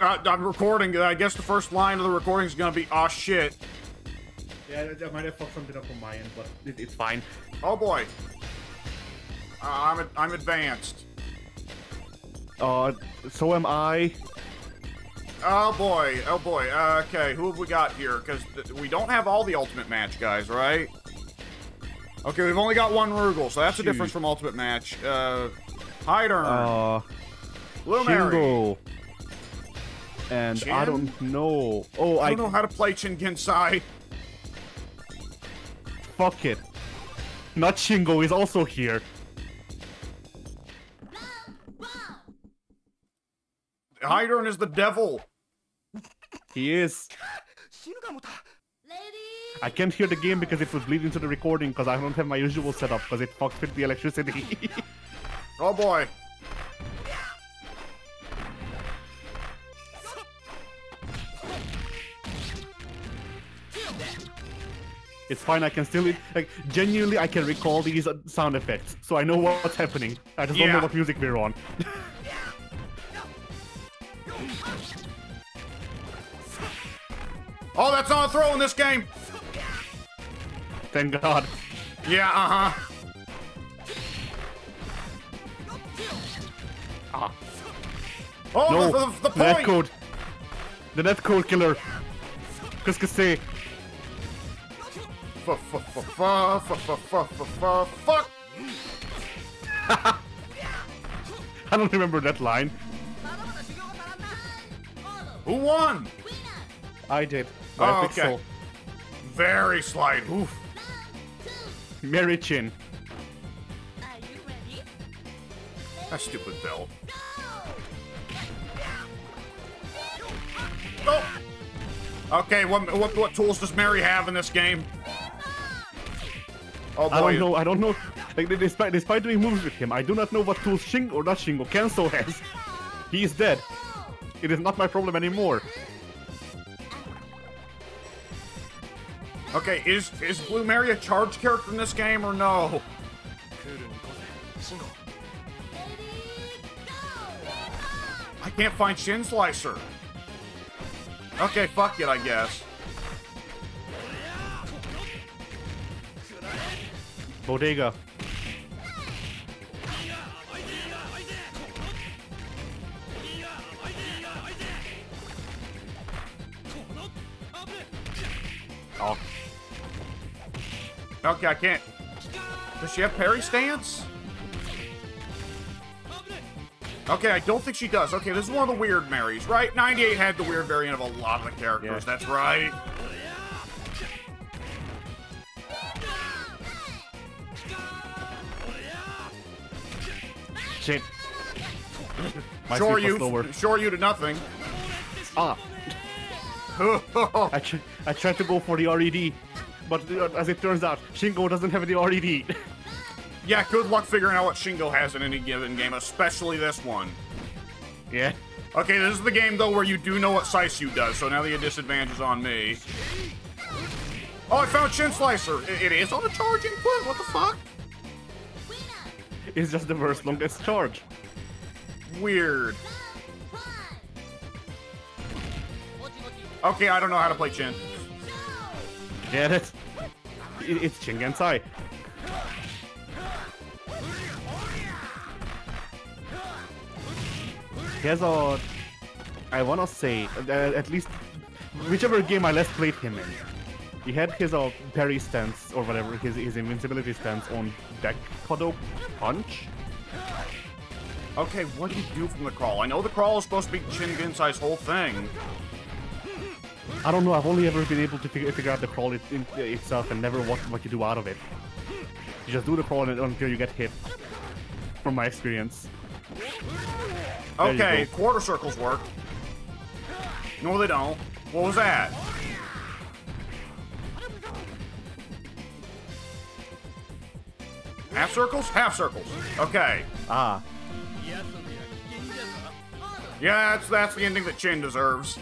uh, I'm recording. I guess the first line of the recording is gonna be, "Oh shit." Yeah, I might have fucked something up on my end, but it, it's fine. Oh boy. Uh, I'm I'm advanced. Uh, so am I. Oh boy, oh boy. Uh, okay, who have we got here? Because we don't have all the ultimate match guys, right? Okay, we've only got one Rugal, so that's a difference from ultimate match. Uh, Hyder. Uh, Blue Mary. And I don't know. Oh, I I, don't know how to play Chin Gentsai. fuck it. Not Shingo is also here. Heidern is the devil. He is. I can't hear the game because it was bleeding to the recording because I don't have my usual setup because it fucked with the electricity. Oh boy. It's fine, I can still, like, genuinely I can recall these sound effects, so I know what's happening. I just don't know what music we're on. Oh, that's not a throw in this game. Thank God. Yeah, uh huh. Ah. Oh, No, the, the, the the net code. The net code killer. Qu'est-ce que c'est? fuck. I don't remember that line. Who won? I did. Oh, okay. Very slight. Oof. Mary Chin. That stupid bell. Oh! Okay, what, what, what tools does Mary have in this game? Oh boy. I don't know. I don't know. Like, despite despite doing moves with him, I do not know what tools Shingo or not Shingo Kensou has. He is dead. It is not my problem anymore. Okay, is is Blue Mary a charged character in this game or no? I can't find Shin Slicer. Okay, fuck it, I guess. Bodega. Oh, Okay, I can't. Does she have parry stance? Okay, I don't think she does. Okay, this is one of the weird Marys, right? 98 had the weird variant of a lot of the characters. Yeah. That's right. Shit. My Sure you, slower. sure you to nothing. Ah, I, tr I tried to go for the RED, but uh, as it turns out, Shingo doesn't have the RED. yeah, good luck figuring out what Shingo has in any given game, especially this one. yeah. Okay, this is the game though where you do know what Saishu does, so now the disadvantage is on me. Oh, I found Chin Slicer. I- it is on a charge input. What the fuck? It's just the worst longest charge. Weird. Okay, I don't know how to play Chin. Get it? it it's Shingensai. He has a... I wanna say, uh, at least whichever game I last played him in, he had his uh, parry stance, or whatever, his, his invincibility stance on Deck Kodo Punch. Okay, what do you do from the crawl? I know the crawl is supposed to be Chin Gentsai's whole thing. I don't know, I've only ever been able to figure, figure out the crawl it, in, itself and never what, what you do out of it. You just do the crawl until you get hit, from my experience. There Okay, quarter circles work. No, they don't. What was that? Half circles? Half circles. Okay. Ah. Yeah, that's, that's the ending that Chin deserves.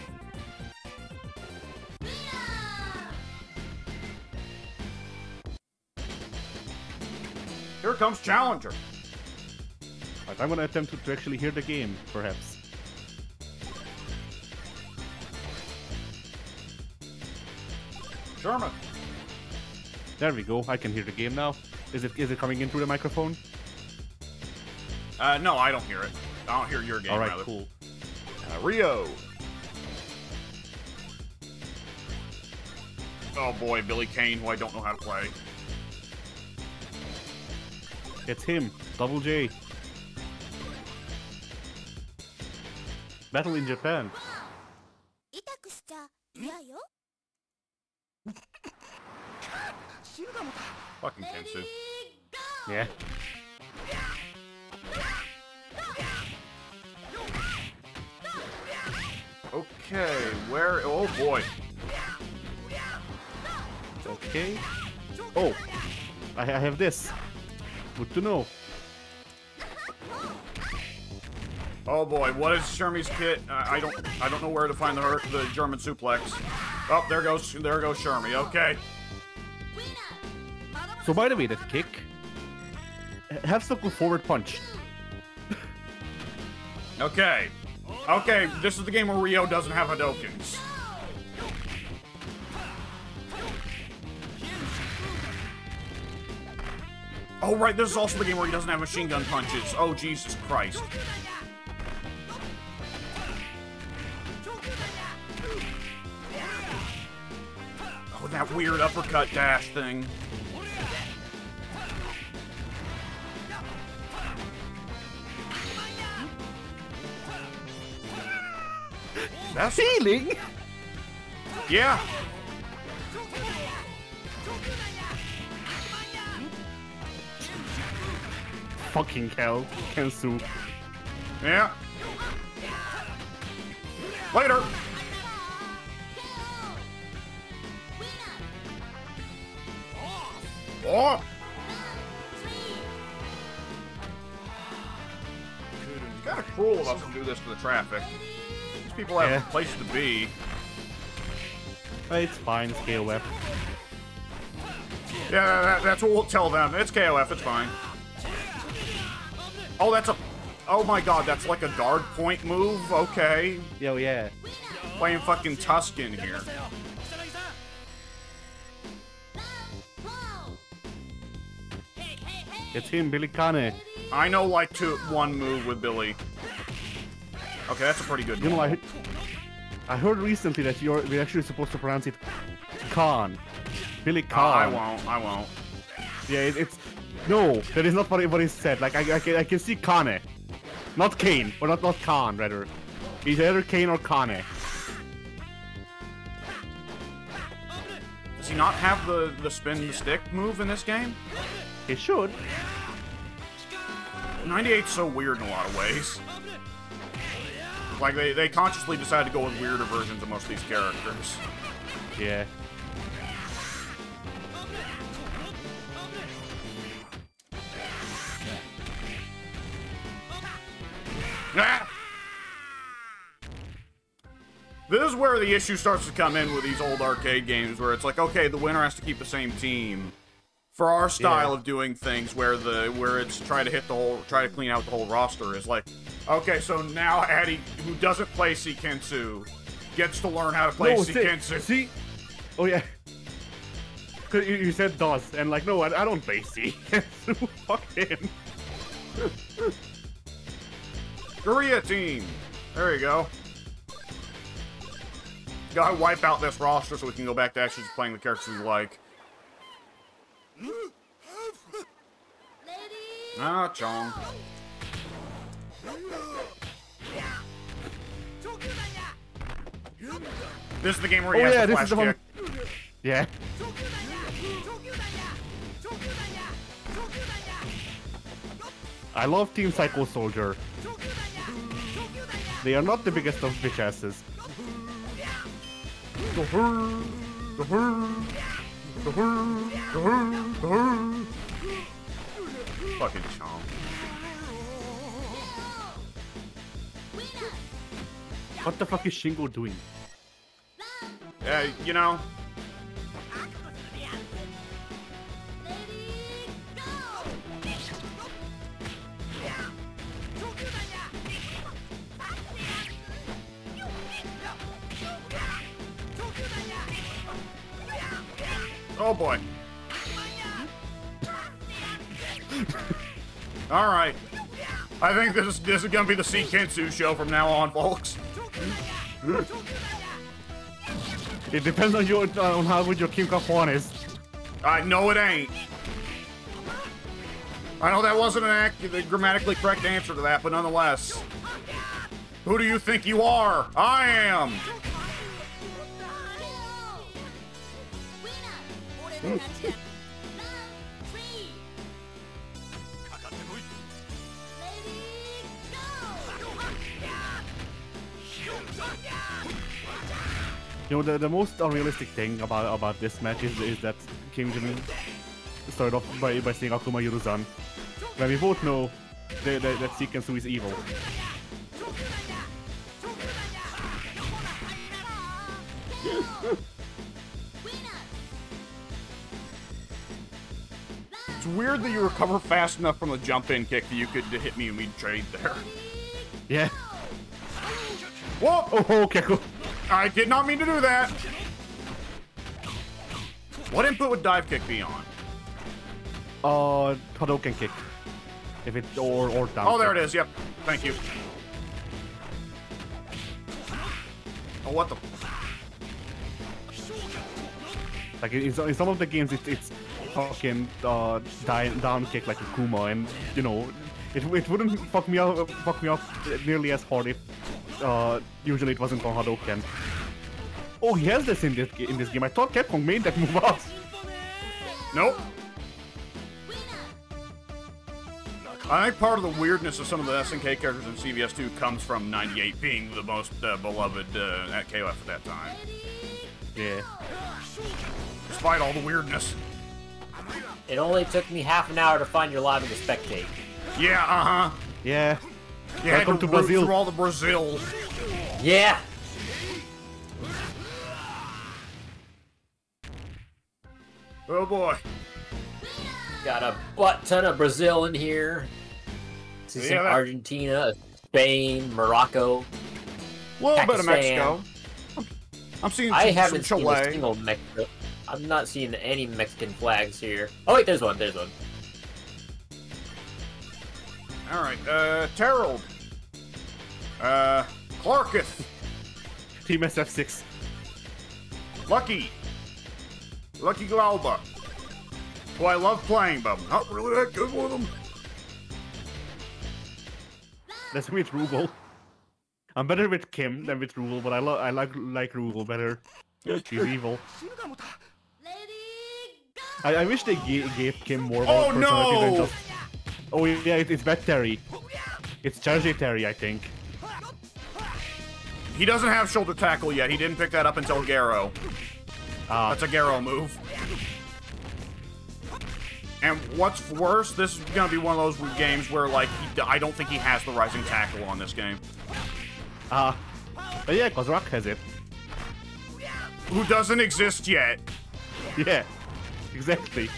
Here comes Challenger. Right, I'm gonna attempt to, actually hear the game, perhaps. Sherman. There we go, I can hear the game now. Is it is it coming in through the microphone? Uh, no, I don't hear it. I don't hear your game. All right, rather. cool. Uh, Ryo. Oh boy, Billy Kane, who I don't know how to play. It's him, Double J. Battle in Japan. Fucking Kensou. Yeah. Okay, where? Oh boy. Okay. Oh, I, I have this. Good to know. Oh boy, what is Shermie's kit? I I don't, I don't know where to find the the German suplex. Oh, there goes, there goes Shermie. Okay. So by the way, that kick have with forward punch. Okay. Okay, this is the game where Ryo doesn't have Hadoukens. Oh, right, this is also the game where he doesn't have machine gun punches. Oh, Jesus Christ. Oh, that weird uppercut dash thing. That's Feeling. yeah. Fucking hell, Kensou. Yeah. Later. Oh. It's kind of cruel of us to do this to the traffic. People have Yeah. place to be. It's fine, it's KOF. Yeah, that, that's what we'll tell them. It's KOF, it's fine. Oh, that's a... Oh my god, that's like a guard point move? Okay. Yo, yeah. Playing fucking Tuscan here. It's him, Billy Kane. I know like two, one move with Billy. Okay, that's a pretty good You know, one. I, I heard recently that you're we're actually supposed to pronounce it Khan. Billy Uh, Khan. I won't, I won't. Yeah, it, it's no, that is not what, it- said. Like I, I, can, I can see Kane, not Kane, or not not Khan rather. It's either Kane or Kane. Does he not have the, the spin the stick move in this game? He should. 98's so weird in a lot of ways. Like, they, they consciously decided to go with weirder versions of most of these characters. Yeah. Ah! This is where the issue starts to come in with these old arcade games, where it's like, okay, the winner has to keep the same team. For our style Yeah. of doing things, where the where it's try to hit the whole, try to clean out the whole roster, is like, okay, so now Addy, who doesn't play Seiketsu, gets to learn how to play no, see, Seiketsu. see. Oh yeah. 'Cause you, you said does, and like no, I, I don't play Seiketsu. Fuck him. Korea team. There you go. Gotta wipe out this roster so we can go back to actually playing the characters we like. Ah, Chang. This is the game where Oh you yeah, have to this flash is the one. Yeah. I love Team Psycho Soldier. They are not the biggest of bitch asses. Fucking Chang. What the fuck is Shingo doing? Yeah, you know, Oh boy. All right. I think this is this is gonna be the Kensou show from now on, folks. It depends on your uh, on how good your Kim Kwan is. I know it ain't. I know that wasn't an accurate, grammatically correct answer to that, but nonetheless. Who do you think you are? I am. You know, the, the most unrealistic thing about about this match is, is that King Jong started off by, by saying Akuma Yuruzan. When we both know that, that, that Shikensu is evil. It's weird that you recover fast enough from the jump-in kick that you could hit me and we'd trade there. Yeah. Whoa! Oh, okay, cool. I did not mean to do that. What input would dive kick be on? Uh, Hadouken kick. If it or or down. Oh, there kick. it is. Yep. Thank you. Oh, what the? Like in, in some of the games, it, it's fucking uh, down, down kick like a Kuma, and you know, it, it wouldn't fuck me up fuck me up nearly as hard if uh, usually it wasn't on Hadouken. Oh, he has this in this in this game. I thought Capcom made that move out. Nope. I think part of the weirdness of some of the SNK characters in CVS 2 comes from 98 being the most uh, beloved uh, at KOF at that time. Yeah. Despite all the weirdness. It only took me half an hour to find your lobby to spectate. Yeah, uh-huh. Yeah. You had Welcome to, to root Brazil. through all the Brazils. Yeah! Oh boy. Got a butt ton of Brazil in here. See Yeah, some that- Argentina, Spain, Morocco. A little bit of Mexico. I'm seeing some, I some haven't seen a Chile. single Mexico. I'm not seeing any Mexican flags here. Oh wait, there's one. There's one. All right, uh, Terrell. Uh, Clarketh. Team SF6. Lucky. Lucky Glauber. Who I love playing, but I'm not really that good with him. Let's with Rugal. I'm better with Kim than with Rugal, but I, lo- I like like Rugal better. She's evil. I, I wish they gave Kim more of a Oh, personality than no! just. Oh yeah, it's Beth Terry. It's Charge Terry, I think. He doesn't have shoulder tackle yet. He didn't pick that up until Garou. Ah, That's a Garou move. And what's worse, this is gonna be one of those games where, like, he, I don't think he has the rising tackle on this game. But yeah, cause Rock has it. Who doesn't exist yet. Yeah, exactly.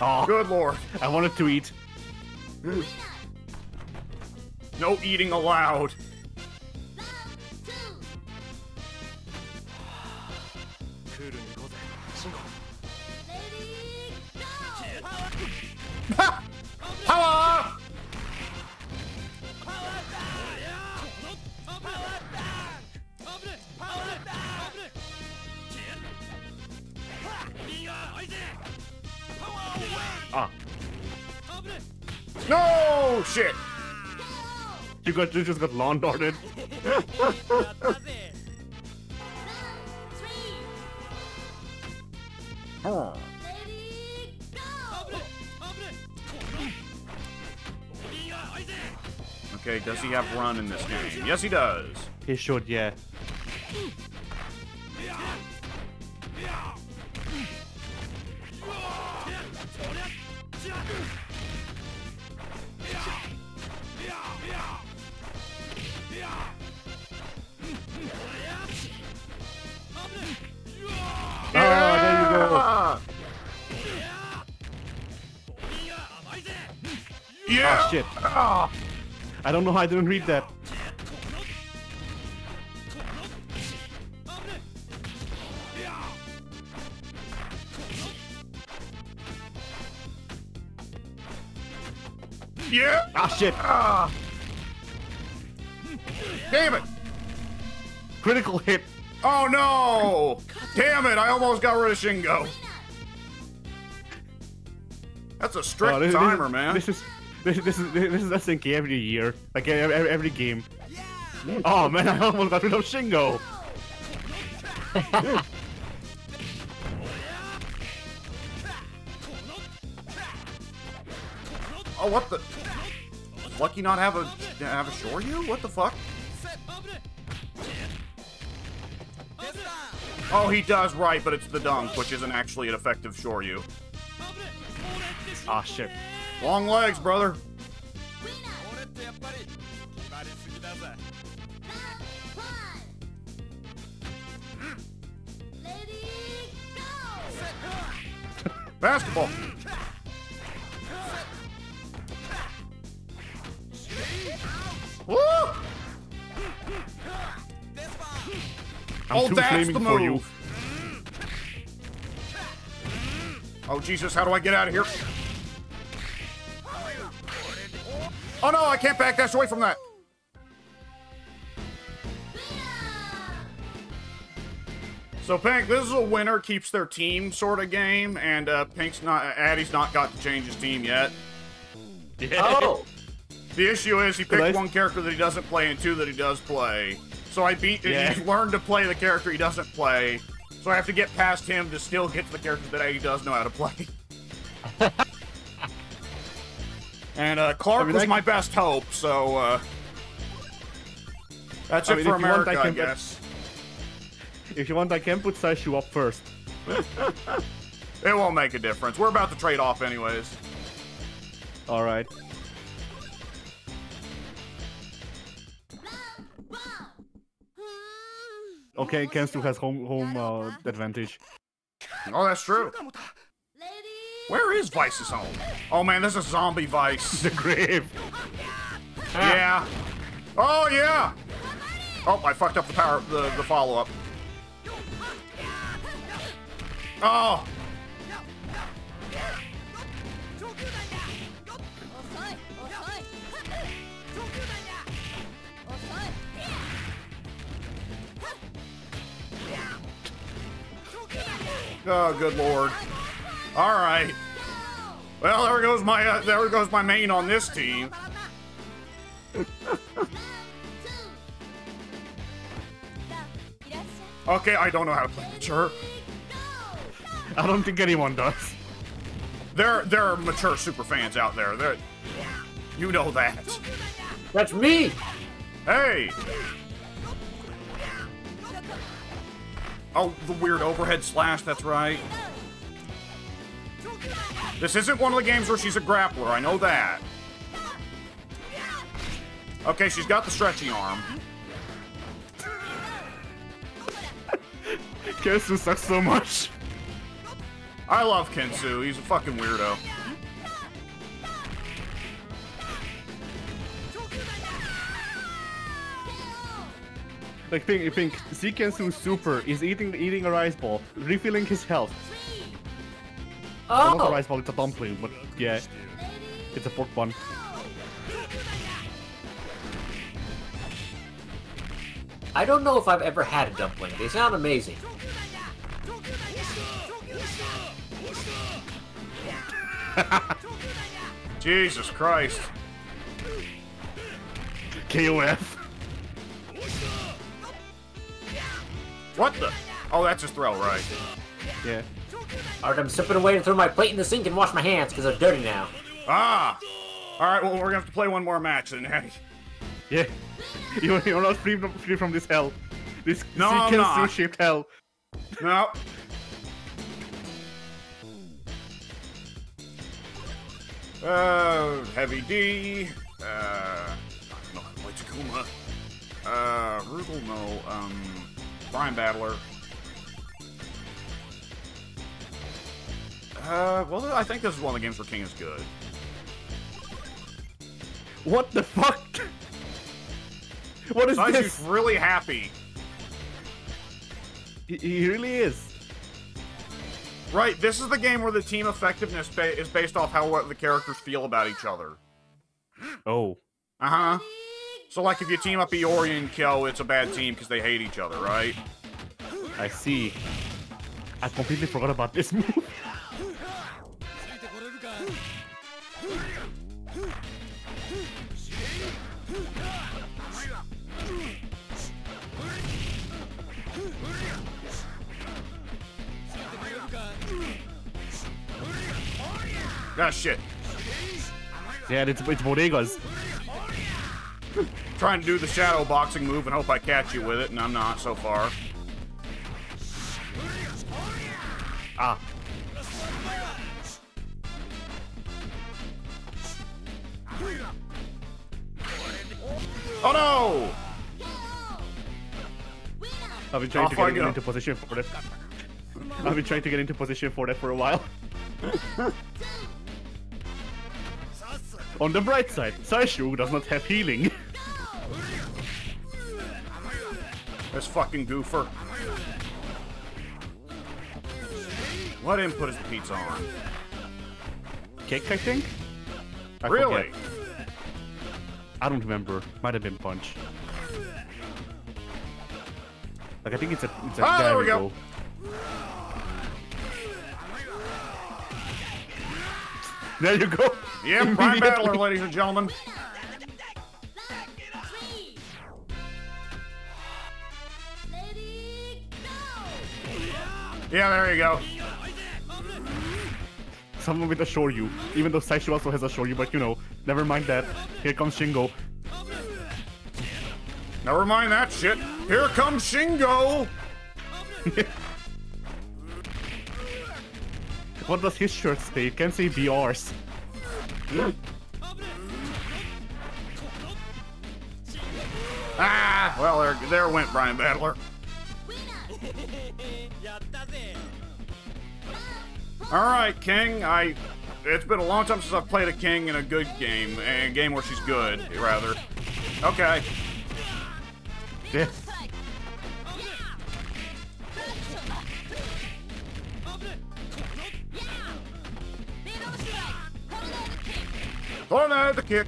Oh, Good lord. I wanted to eat. No eating allowed. Got you just got lawn darted. Okay, does he have run in this game? Yes, he does. He should, yeah. I don't know how I didn't read that. Yeah! Ah, shit! Ah. Damn it! Critical hit. Oh, no! Damn it, I almost got rid of Shingo. That's a strict oh, this, timer, this, man. This is this, this is this is SNK every year, like every, every, every game. Oh man, I almost got rid of Shingo. Oh, what the? Lucky not have a have a Shoryu? What the fuck? Oh, he does right, but it's the dunk, which isn't actually an effective Shoryu. Ah shit. Long legs, brother. Basketball. Woo! I'm oh, too that's the for move. you. Oh, Jesus, how do I get out of here? Oh, no, I can't back dash away from that. So, Pink, this is a winner keeps their team sort of game, and uh, Pink's not, Addy's not got to change his team yet. Oh, The issue is he picked Nice. one character that he doesn't play and two that he does play. So I beat. Yeah. He's learned to play the character he doesn't play. So I have to get past him to still get to the character that he does know how to play. and uh, Clark I mean, was I- my best hope. So uh, that's I it mean, for if you want, America, I I, can- guess. If you want, I can put Saishu up first. It won't make a difference. We're about to trade off anyways. All right. Okay, Kensou has home home uh, advantage. Oh, that's true. Where is Vice's home? Oh man, this is zombie Vice. The grave. Yeah. Oh yeah. Oh, I fucked up the power, the the follow up. Oh. Oh, good lord. All right. Well, there goes my uh, there goes my main on this team. Okay, I don't know how to play mature. I don't think anyone does. There, there are mature super fans out there. There, you know that. that's me. Hey. Oh, the weird overhead slash. That's right. This isn't one of the games where she's a grappler. I know that. Okay, she's got the stretchy arm. Kensou sucks so much. I love Kensou. He's a fucking weirdo. Like Pink, Pink, see Kensou super is eating eating a rice ball, refilling his health. Well, not a Oh, rice ball, it's a dumpling, but yeah, it's a pork bun. I don't know if I've ever had a dumpling. They sound amazing. Jesus Christ. KOF. What the? Oh, that's his throw, right? Yeah. Alright, I'm sipping away to throw my plate in the sink and wash my hands because they're dirty now. Ah! Alright, well, we're gonna have to play one more match then, Eddie. Yeah. You're, you're not free from, free from this hell. This No, I'm shaped hell. No. Uh, Heavy D. Uh, I don't know how to play Takuma. Uh, Rugal, no. Um, Brian Battler. Uh, well, I think this is one of the games where King is good. What the fuck? What is Saishu's this? really happy. He, he really is. Right, this is the game where the team effectiveness ba- is based off how what the characters feel about each other. Oh. Uh-huh. So, like, if you team up Iori and Kyo, it's a bad team because they hate each other, right? I see. I completely forgot about this move. Ah, shit. Yeah, it's, it's bodegas. Trying to do the shadow boxing move and hope I catch you with it, and I'm not so far. Ah. Oh no! I've been trying Off to I get into position for that. I've been trying to get into position for that for a while. On the bright side, Saishu does not have healing. This fucking goofer. What input is the pizza on? Kick, I think? I really? forget. I don't remember. Might have been punch. Like I think it's a. It's a Ah, there we go. There you go. Yep, Brian Battler, ladies and gentlemen. Yeah, there you go. Someone with a Shoryu. Even though Saishu also has a Shoryu, but you know, never mind that. Here comes Shingo. Never mind that shit. Here comes Shingo. What does his shirt say? It can say BRs. Ah, well, there, there went Brian Battler. All right, King. I. It's been a long time since I've played a King in a good game, a game where she's good, rather. Okay. Yeah. Tornado the kick.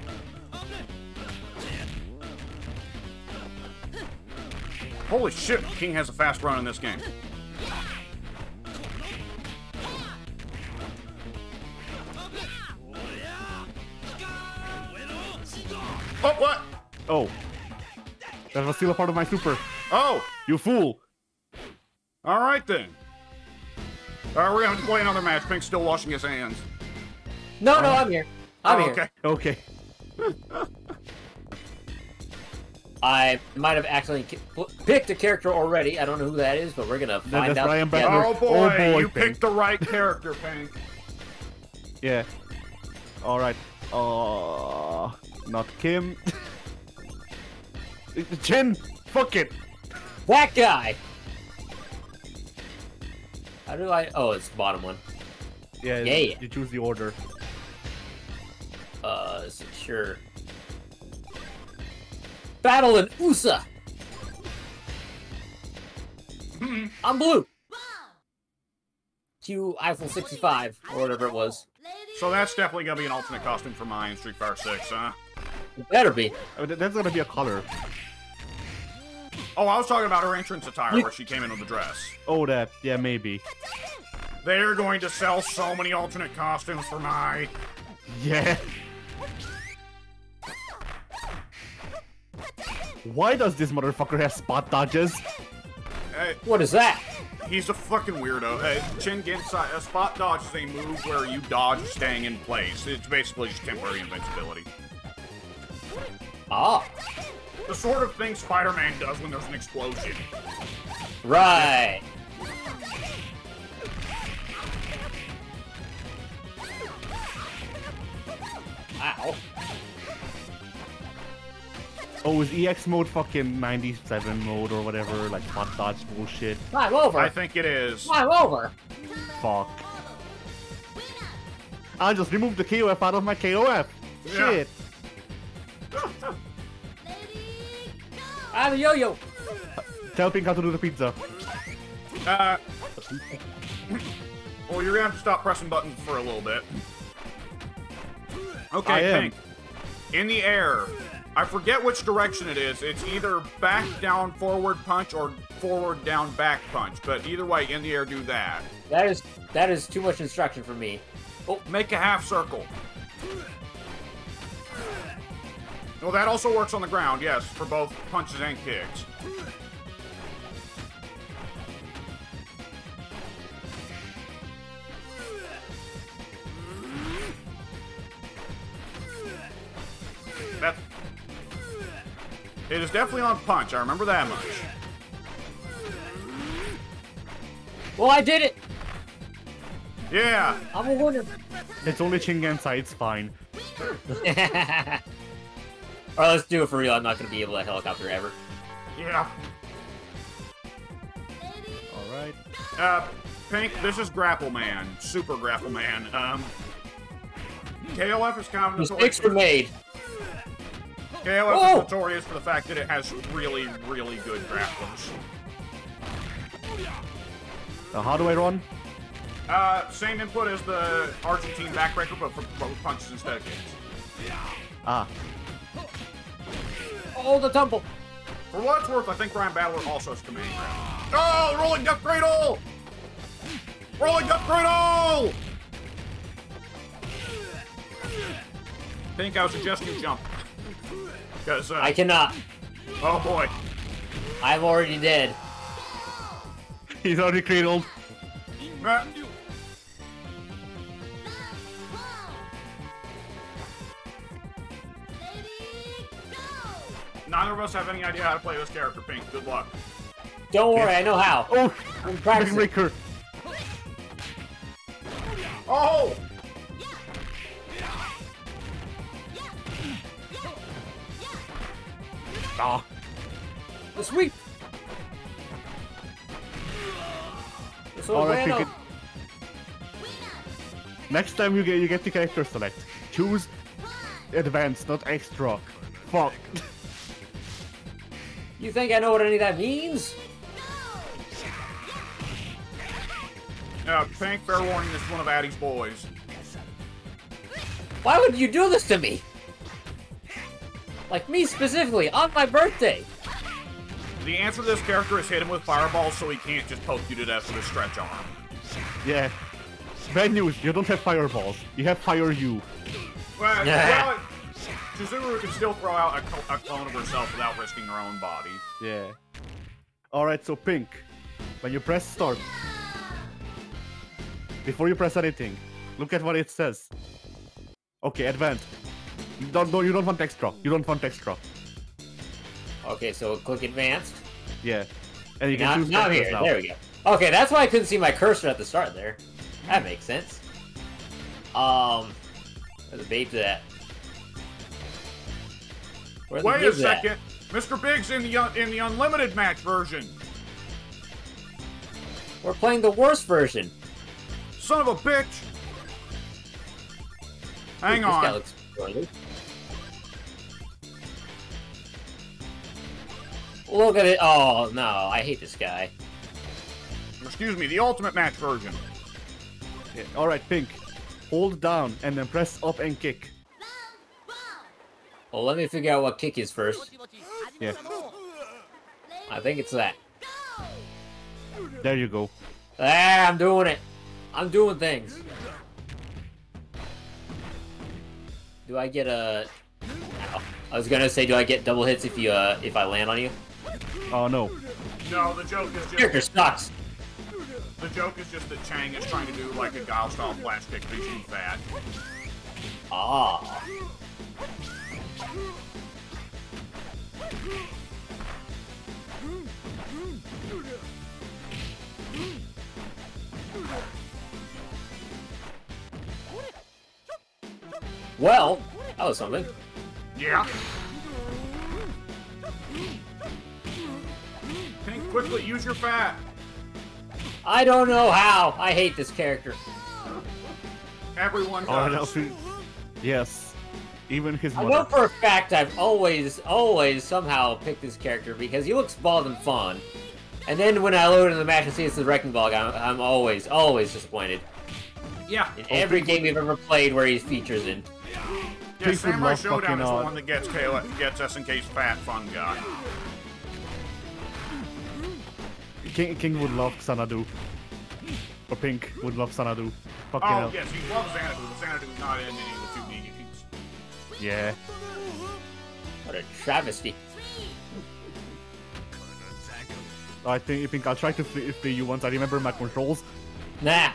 Holy shit, King has a fast run in this game. Oh, what? Oh. That was still a part of my super. Oh, You fool. all right then. All right, we're gonna play another match. Pink's still washing his hands. No, no, I'm here. I'm Oh, here. okay. Okay. I might have accidentally picked a character already. I don't know who that is, but we're gonna find that's out. Brian together. Oh boy, Oh, boy, you Pink. picked the right character, Pink. Yeah. Alright. Uh not Kim. Chin! Fuck it! That guy. How do I? Oh, it's the bottom one. Yeah, Yeah. you choose the order. Uh, is it sure? Battle in USA. I'm blue. Q Eiffel 65 or whatever it was. So that's definitely gonna be an alternate costume for mine, Street Fighter 6, huh? It better be. Oh, that's gonna be a color. Oh, I was talking about her entrance attire where she came in with the dress. Oh, that. Yeah, maybe. They're going to sell so many alternate costumes for my. Yeah. Why does this motherfucker have spot dodges? Uh, What is that? he's a fucking weirdo. Uh, Chin Gentsai, a spot dodge is a move where you dodge staying in place. It's basically just temporary invincibility. Ah, The sort of thing Spider-Man does when there's an explosion. right. Ow. Oh, is EX mode fucking 97 mode or whatever? Like spot dodge bullshit? Climb over. I think it is. Climb over. Fuck. I just removed the KOF out of my KOF. Yeah. Shit. I'm a yo-yo. Tell Pink how to do the pizza. Uh. well, you're gonna have to stop pressing buttons for a little bit. I Okay, am. Pink. In the air. I forget which direction it is. It's either back, down, forward punch, or forward, down, back punch. But either way, in the air, do that. That is that is too much instruction for me. Oh, make a half circle. Well, that also works on the ground, yes, for both punches and kicks. It is definitely on punch, I remember that much. Well, I did it. Yeah! I'm a winner. It's only Chingensa, it's fine. Alright, let's do it for real. I'm not gonna be able to helicopter ever. Yeah. Alright. Uh, Pink, this is Grapple Man. Super Grapple Man. Um, KOF is kind of Mistakes were made. KOF Oh! is notorious for the fact that it has really, really good grapplers. Now, how do I run? Uh, same input as the Argentine backbreaker, but for both punches instead of kicks. Ah, Oh, the tumble. For what it's worth, I think Brian Battler also has command grab. Oh, rolling duck cradle! Rolling duck cradle! Pink, I would suggest you jump. Because, uh, I cannot. oh boy. I'm already dead. he's already cradled. Uh, neither of us have any idea how to play this character, Pink. Good luck. Don't worry, I know how. Oh, I'm practicing. Breaker. Oh! Ah, The sweep. This old alright, man pick. Next time you get you get the character select. Choose advanced, not extra. Fuck. You think I know what any of that means? Uh, Pink, fair warning, this is one of Addie's boys. Why would you do this to me? Like me specifically, on my birthday. The answer to this character is hit him with fireballs so he can't just poke you to death with a stretch arm. Yeah. Bad news, you don't have fireballs. You have fire you. Well, Yeah. well Chizuru can still throw out a, cl- a clone of herself without risking her own body. Yeah. Alright, so pink. When you press start, before you press anything, look at what it says. Okay, advanced. You don't, no, you don't want extra. You don't want extra. Okay, so click advanced. Yeah. And you can Now, choose now characters here, now. there we go. Okay, that's why I couldn't see my cursor at the start there. That makes sense. Um, where's the babe to that? Where's the Wait a bibs at? second! Mr. Big's in the in the unlimited match version. We're playing the worst version. Son of a bitch! Hang This guy on. Look at it. Oh, no. I hate this guy. Excuse me, the ultimate match version. Yeah. Alright, pink. Hold down and then press up and kick. Well, let me figure out what kick is first. Yeah. I think it's that. There you go. Ah, I'm doing it. I'm doing things. Do I get a? I was gonna say, do I get double hits if you uh if I land on you? Oh no. No, the joke is Character just sucks. the joke is just that Chang is trying to do like a Guile style flash kick, but he's too fat. Ah. Well, that was something. Yeah. Quickly use your fat. I don't know how. I hate this character. Everyone Alright, does. Alfie. Yes. Even his I know for a fact I've always, always somehow picked this character because he looks bald and fun. And then when I load in the match and see it's the Wrecking Ball, I'm, I'm always, always disappointed. Yeah. In every game we've ever played where he features in. Yeah, Yeah, Pink Samurai Shodown is the uh, one that gets KO, gets SNK's fat fun guy. King, King would love Xanadu. Or Pink would love Xanadu. Fucking Oh hell. yes, he loves Xanadu, but Xanadu's not in any of the two Negan. Yeah. What a travesty. I think, I think I'll try to free, free you once I remember my controls. Nah.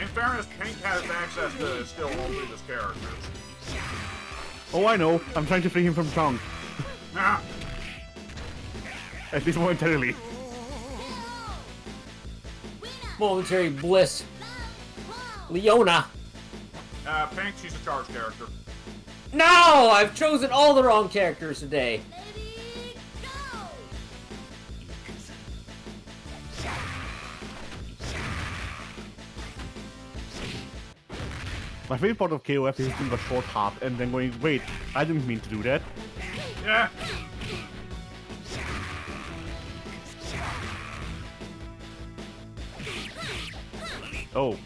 In fairness, Pink has access to still all of his characters. Oh, I know. I'm trying to free him from Chang. Nah, At least momentarily. Momentary bliss. Leona. uh, Pink, she's a charge character. No! I've chosen all the wrong characters today. My favorite part of KOF is doing a short hop and then going, wait, I didn't mean to do that. Yeah. Oh,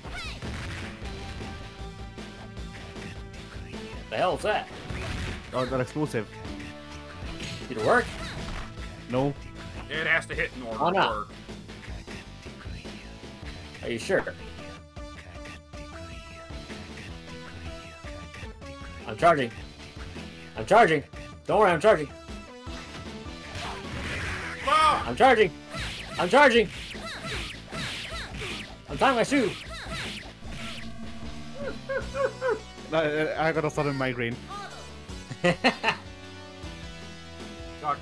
The hell's that? oh that explosive. Did it work? No. It has to hit in order to no. work. Are you sure? I'm charging. I'm charging. Don't worry, I'm charging. Ah! I'm charging. I'm charging. I'm tying my shoe. I, I got a sudden migraine. Gotta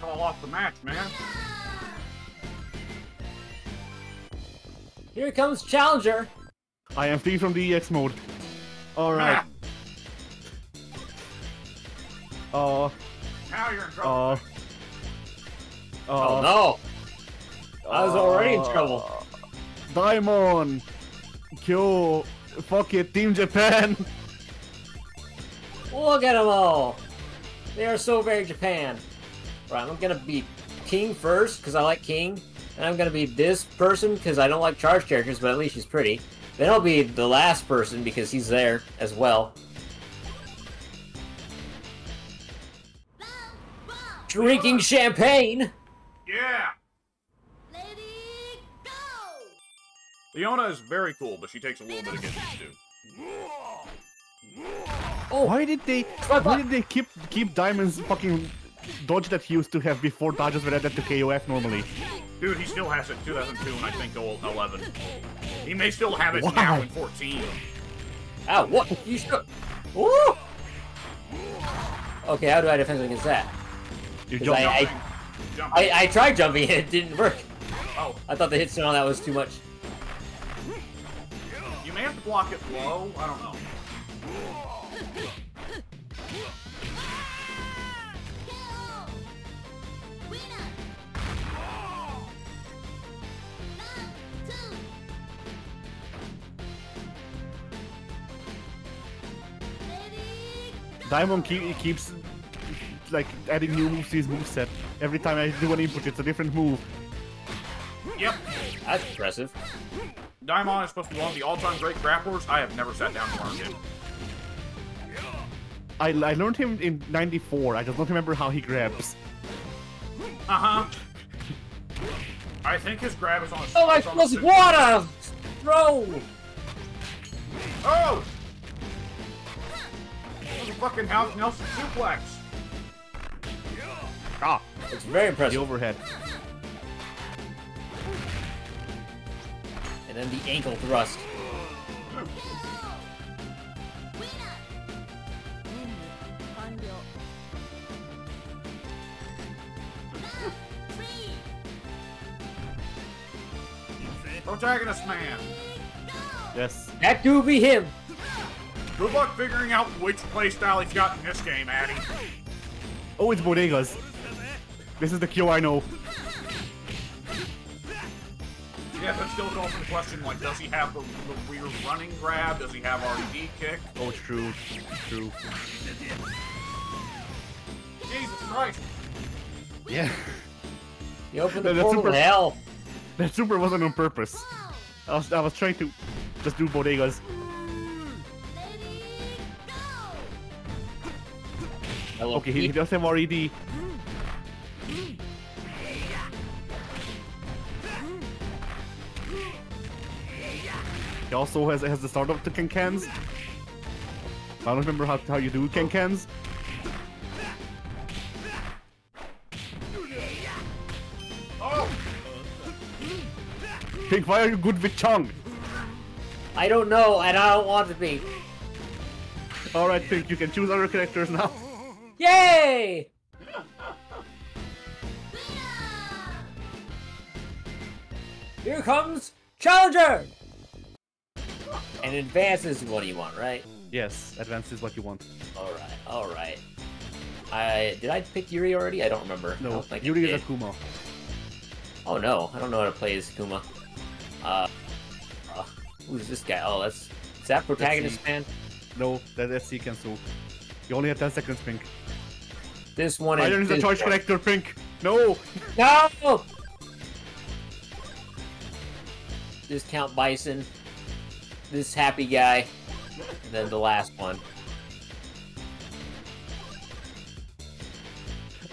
call off the match, man. Here comes Challenger. I am free from the EX mode. Alright. Ah, Uh, now you're in trouble. uh, Oh uh, no! I was already in trouble. Daimon! Kyo! Fuck it, Team Japan! Look at them all. They are so very Japan. Right, I'm gonna beat King first because I like King, and I'm gonna be this person because I don't like charge characters, but at least she's pretty. Then I'll be the last person because he's there as well. Drinking champagne. Yeah. Leona is very cool, but she takes a little bit of getting used to. Oh, Why did they, why did they keep, keep Daimon's fucking dodge that he used to have before dodges were added to KOF normally? Dude, he still has it in 2002 and I think 11. He may still have it Wow. now in 14. ow! What? You should. Woo! Okay, how do I defend against that? You 'Cause jump. I- Jumping. Jumping. I, I tried jumping and it didn't work. oh, I thought the hit stun on that was too much. You may have to block it low. I don't know. KO! Winner! Round two! Ready, Daimon keep, keeps like adding new moves to his moveset. Every time I do an input, it's a different move. Yep. That's impressive. Daimon is supposed to be one of the all-time great grapplers. I have never sat down to learn him. I, I learned him in 94. I just don't remember how he grabs. Uh-huh. I think his grab is on a Oh my it's on a what a throw! Oh! That was a fucking House Nelson suplex. Ah, It's very impressive. the impressive. overhead. And then the ankle thrust. Protagonist man. Yes. That do be him. Good luck figuring out which playstyle he's got in this game, Addy. Oh, it's Bodegas. This is the Kyo I know. still an open question. Like, does he have the, the weird running grab? Does he have RD kick? Oh, it's true. It's true. Jesus Christ. Yeah. He opened the that, portal super, to hell. That super wasn't on purpose. I was, I was trying to just do bodegas. Okay, he, he does have RED. He also has has the start of the Kankans. I don't remember how, how you do Kankans. Oh. Pink, why are you good with Chang? I don't know, and I don't want to be. Alright, Pink, you can choose other characters now. Yay! Here comes Challenger! And advance is what you want, right? Yes, advance is what you want. Alright, alright. I did I pick Yuri already? I don't remember. No, don't Yuri is Akuma. Oh no, I don't know how to play as Kuma. Uh, uh who's this guy? Oh, that's is that protagonist man? No, that, that's Sie Kensou. You only have 10 seconds, Pink. This one Iron is is a charge one. character, Pink. No! No! This Count Bison. This happy guy. And then the last one.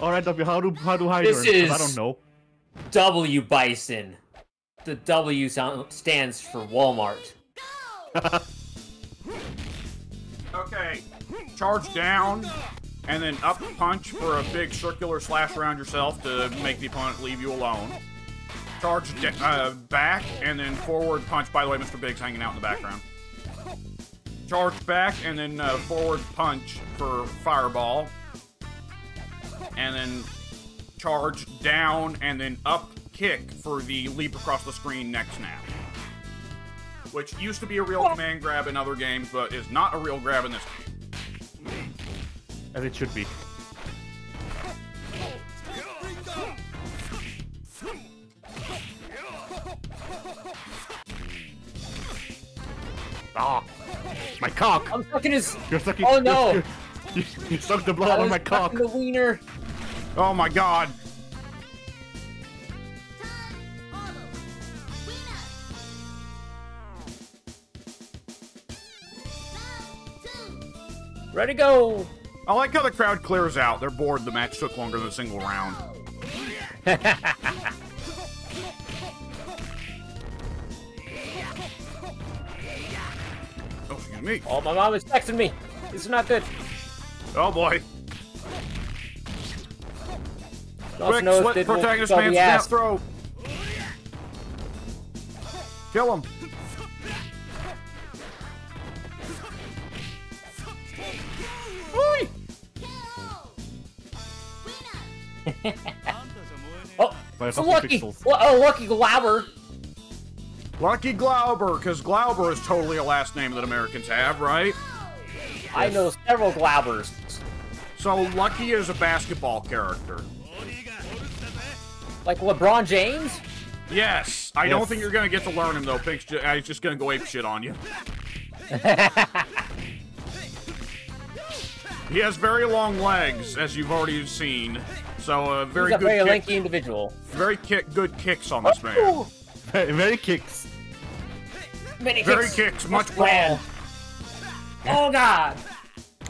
Alright, W, how do how do I This learn? 'Cause I don't know. W Bison. The W sound stands for Walmart. Okay, charge down, and then up punch for a big circular slash around yourself to make the opponent leave you alone. Charge uh, back, and then forward punch. By the way, Mr. Big's hanging out in the background. Charge back, and then uh, forward punch for fireball. And then charge down, and then up kick for the leap across the screen next snap. Which used to be a real command grab in other games, but is not a real grab in this game. As it should be. Ah! My cock! I'm fucking his. You're sucking. Oh, no. You, you, you sucked the blood I on my cock. The wiener. Oh my god! Ready go. I like how the crowd clears out. They're bored. The match took longer than a single round. me. Oh, my mom is texting me. This is not good. Oh boy. Quick, knows slit that we'll protagonist sell man's the snap throw. Kill him. Oi! Oh, By it's a lucky. pixels. Oh, lucky Glauber. Lucky Glauber, because Glauber is totally a last name that Americans have, right? I know several Glaubers. So Lucky is a basketball character. Like LeBron James? Yes. I don't think you're gonna get to learn him though. Pink's ju- uh, he's just gonna go ape shit on you. He has very long legs, as you've already seen. So a very He's a good, very kick, lanky individual. very kick, good kicks on this man. Ooh, Very, very kicks. many Very kicks. kicks, much bad. ball. Oh God!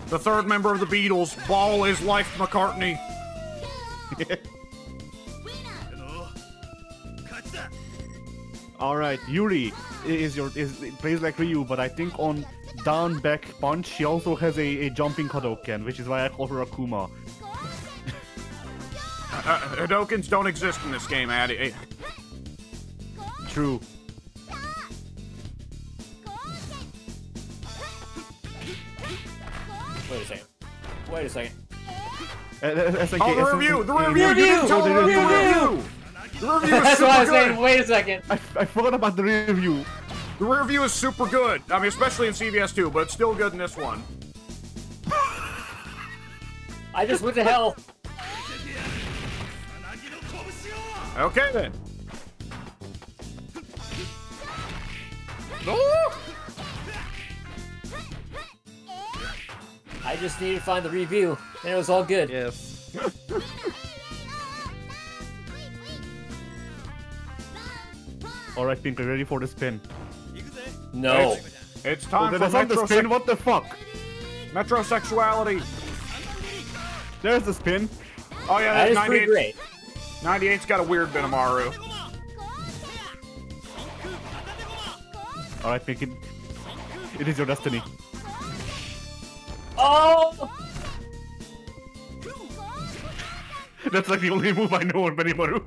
The third member of the Beatles, ball is life McCartney. All right, Yuri is your is plays like Ryu, but I think on down back punch she also has a, a jumping Hadouken, which is why I call her Akuma. Uh, Hadoukens don't exist in this game, Addy. Eh, True. Wait a second. Wait a second. Uh, uh, SNK, Oh, the SNK review! The review! You didn't tell Oh, them the the review. review! The review That's what I was super saying. good! Wait a second. I, I forgot about the review. The review is super good. I mean, especially in CVS 2, but it's still good in this one. I just went to hell. Okay then. Oh! I just needed to find the review, and it was all good. Yes. All right, Pink, are you ready for the spin? No. It's Oh, time that for is the spin. What the fuck? metrosexuality. There's the spin. Oh yeah, That is 98 great. 98's got a weird Benimaru. Alright, make it. It is your destiny. Oh! That's like the only move I know on Benimaru.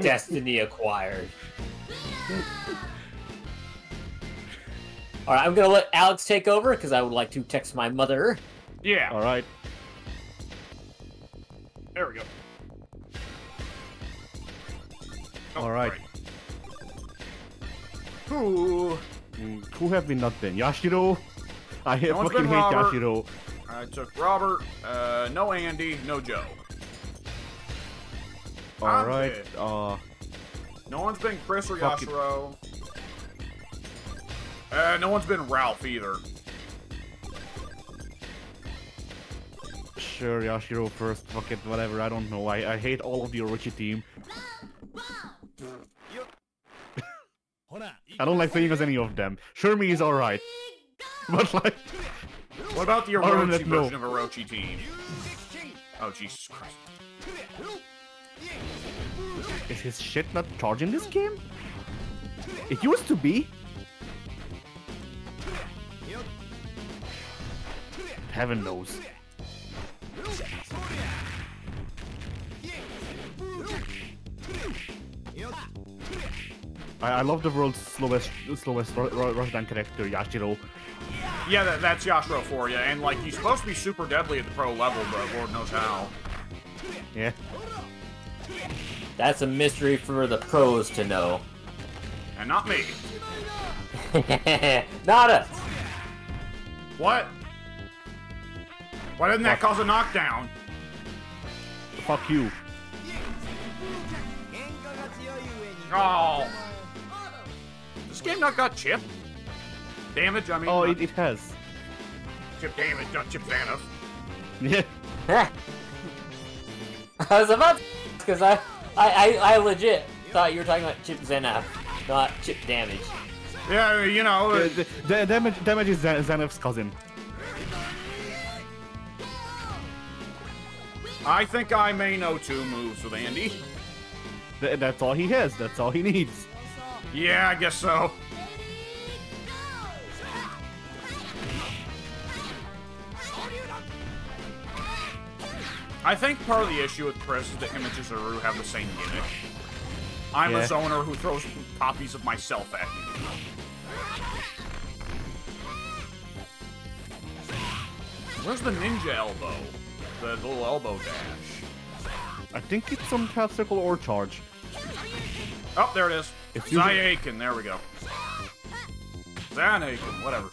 Destiny acquired. Alright, I'm gonna let Alex take over because I would like to text my mother. Yeah, Alright. there we go. Oh, Alright. Ooh, Mm, Who have we not been? Yashiro? I No fucking hate Robert. Yashiro. I took Robert. Uh, no Andy, no Joe. Alright, dead. uh. No one's been Chris or Fuck it. Yashiro. Uh, no one's been Ralph either. Sure, Yashiro first, fuck it, whatever, I don't know. I, I hate all of the Orochi team. I don't like playing as any of them. Shermie is alright. But like, What about the Other Orochi that, no. version of Orochi team? Oh, Jesus Christ. is his shit not charging this game? It used to be. Heaven knows. I, I love the world's slowest slowest ru- ru- Russian character, Yashiro. Yeah, that, that's Yashiro for you. And, like, he's supposed to be super deadly at the pro level, but Lord knows how. Yeah. That's a mystery for the pros to know. And not me. Not us. What? Why didn't that cause a knockdown? Fuck you. Oh. This game not got chip? Damage, I mean. Oh, not it, it has. chip damage, not chip Thanos. Yeah. I was about because I, I, I, I legit thought you were talking about chip Zenith, not chip damage. Yeah, you know. uh, The, the, the damage, damage is Zen- Zenith's cousin. I think I may know two moves with Andy. Th- that's all he has. That's all he needs. Yeah, I guess so. I think part of the issue with Chris is that him and Chizuru have the same gimmick. I'm a zoner who throws copies of myself at you. Where's the ninja elbow? The little elbow dash. I think it's some half circle or charge. Oh, there it is. Usually- Zayakin, there we go. Zanakin, whatever.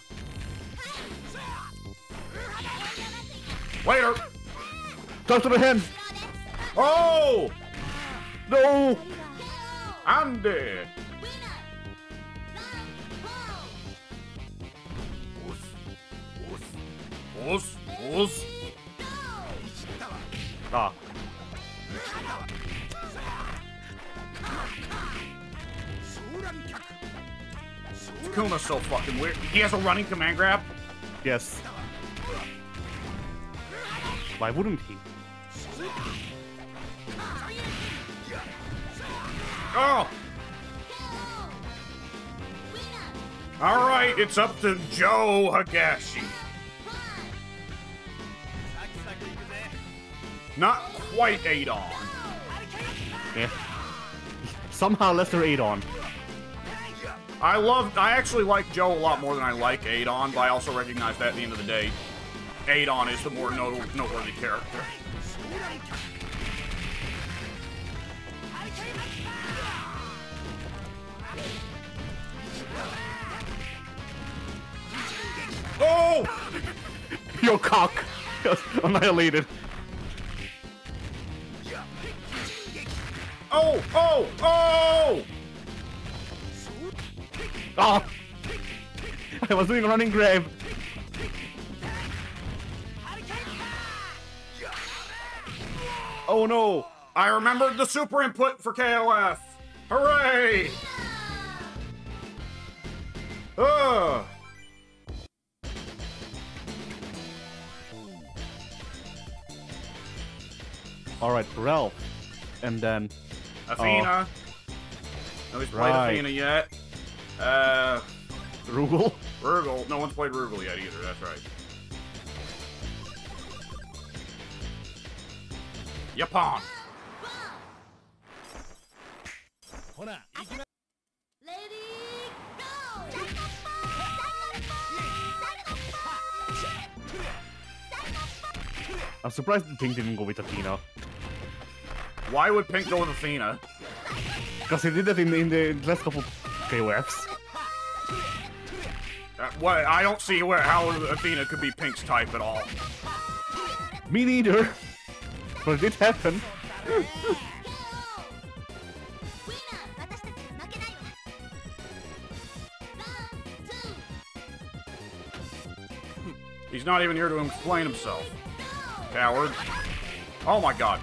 Later! Touch to the hand! Oh! No! I'm dead. Us, us. Ah. Kuma's so fucking weird. He has a running command grab? Yes. Why wouldn't he? Oh! Alright, it's up to Joe Higashi. Not quite Adon. Yeah. Somehow lesser Adon. I love, I actually like Joe a lot more than I like Adon, but I also recognize that at the end of the day, Adon is the more not- noteworthy character. Oh! Your cock! Annihilated. Oh! Oh! Oh! Oh! I was doing a running grab. Oh no! I remembered the super input for KOF! Hooray! Ugh! All right, Ralph, and then Athena. Uh, Nobody's played Right. Athena yet. Uh, Rugal. Rugal. No one's played Rugal yet either. That's right. Japan. Lady, go! I'm surprised the Pink didn't go with Athena. Why would Pink go with Athena? Because he did that in, in the last couple Uh, what? I don't see where how Athena could be Pink's type at all. Me neither. But it did happen. He's not even here to explain himself. Coward. Oh my god.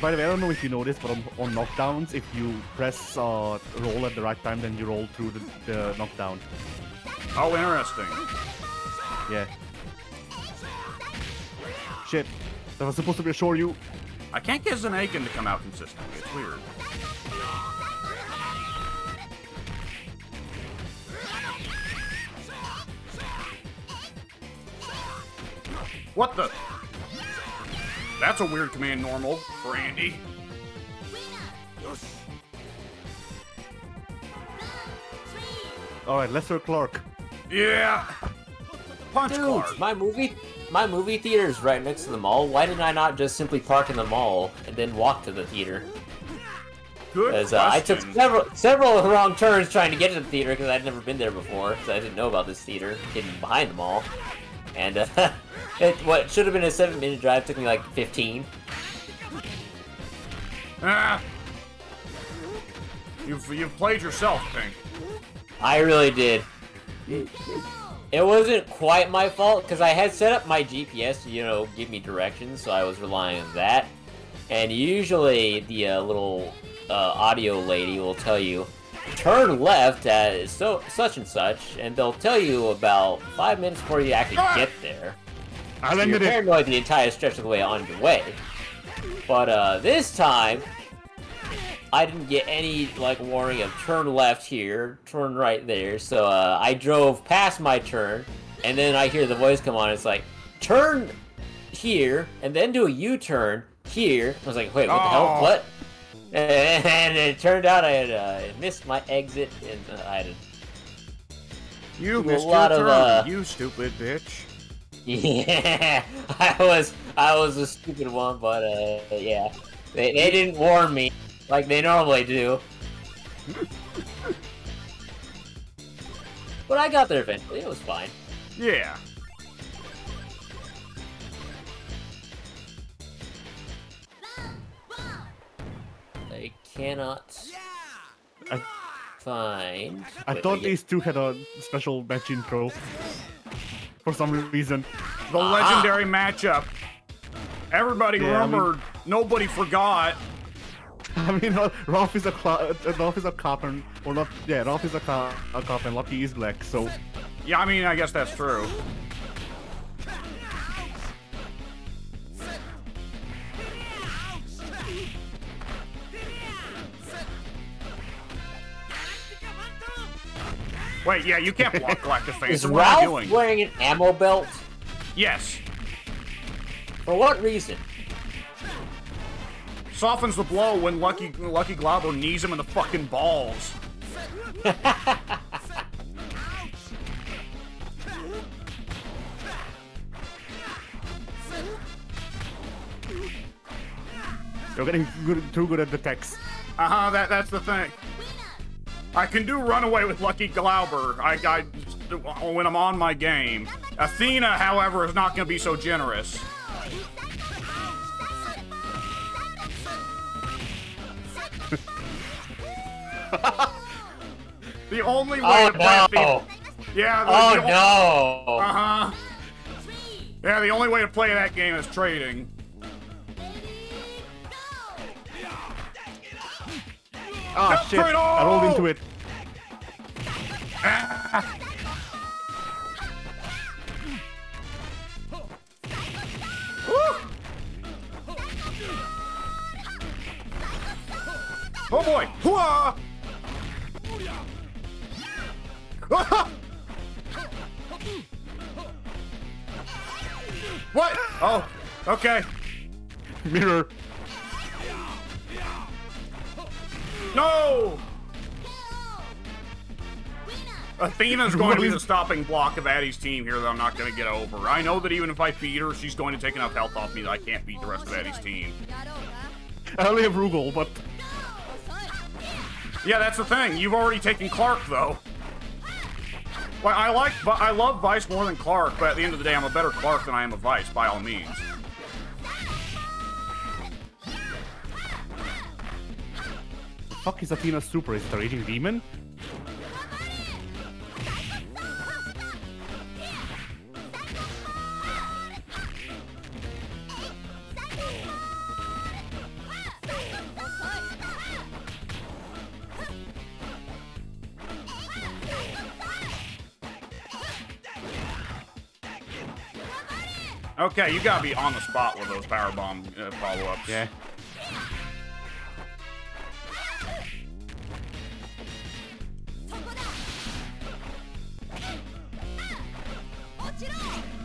By the way, I don't know if you noticed, but on, on knockdowns, if you press uh, roll at the right time, then you roll through the, the knockdown. Oh, interesting. Yeah. Shit. That was supposed to reassure you. I can't get Zanakin to come out consistently. It's weird. What the? That's a weird command normal for Andy. Alright, Lester Clark. Yeah. Punch Dude, Clark. my movie, my movie theater is right next to the mall. Why didn't I not just simply park in the mall and then walk to the theater? Good Because uh, I took several several wrong turns trying to get to the theater because I'd never been there before. So I didn't know about this theater hidden behind the mall. And uh, it, what should have been a seven minute drive took me like 15. Ah. You've you've played yourself, Pink. I really did. It wasn't quite my fault because I had set up my GPS to, you know, give me directions, so I was relying on that. And usually the uh, little uh, audio lady will tell you, turn left at so such and such, and they'll tell you about five minutes before you actually get there. I So you're paranoid the entire stretch of the way on your way. But uh, this time, I didn't get any like warning of turn left here, turn right there. So uh, I drove past my turn, and then I hear the voice come on. It's like turn here, and then do a U-turn here. I was like, wait, what the Oh. hell? What? And it turned out I had uh, missed my exit, and uh, I had to You A missed lot your of, turn, uh, you stupid bitch. Yeah, I was I was a stupid one, but uh, yeah, they, they didn't warn me like they normally do. but I got there eventually. It was fine. Yeah. I cannot I, find. I thought these two had a special matching intro. For some reason. The Ah. legendary matchup. Everybody Yeah, I mean- remembered. Nobody forgot. I mean, Ralph is a uh, Ralph is a cop and or not? Yeah, Ralph is a, co- a cop and Lucky is black. So Yeah, I mean, I guess that's true. Wait, yeah, you can't block Galactic Phase. Is so what am I Ralph doing? wearing an ammo belt? Yes. For what reason? Softens the blow when Lucky Lucky Glauber knees him in the fucking balls. you're getting good, too good at the text. Uh huh. That that's the thing. I can do runaway with Lucky Glauber. I, I when I'm on my game. Athena, however, is not going to be so generous. the only way Oh to play Athena. no! Yeah. The, Oh the no! Uh huh. Yeah, the only way to play that game is trading. Ah Don't shit! I rolled into it. Ah! Oh boy! Hooah! what? Oh, okay. Mirror. No! Athena's going to be the stopping block of Addie's team here that I'm not going to get over. I know that even if I beat her, she's going to take enough health off me that I can't beat the rest of Addie's team. I only have Rugal, but Yeah, that's the thing. You've already taken Clark, though. Well, I like, I love Vice more than Clark, but at the end of the day, I'm a better Clark than I am a Vice, by all means. fuck is Athena's super? Is it a raging demon? Okay, you gotta be on the spot with those power bomb uh, follow-ups. Yeah.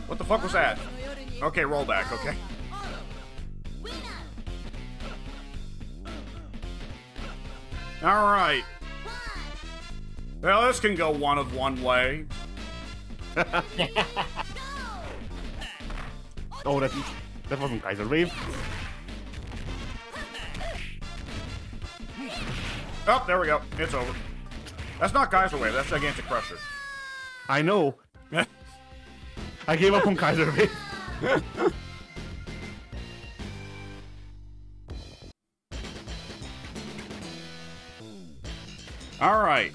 What the fuck was that? Okay, roll back, okay. Alright. Well, this can go one of one way. Oh, that that wasn't Kaiser Wave. Oh, there we go. It's over. That's not Kaiser Wave, that's Gigantic Crusher. I know. I gave up on Kaiser Wave. Alright.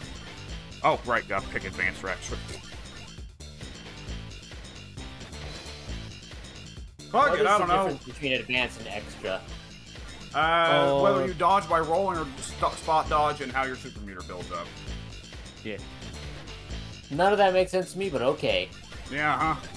Oh, right, gotta pick Advanced Rex. Fuck What it, is I the don't know. difference between advanced and extra? Uh, Oh. whether you dodge by rolling or spot dodge and how your super meter builds up. yeah. None of that makes sense to me, but okay. Yeah, huh?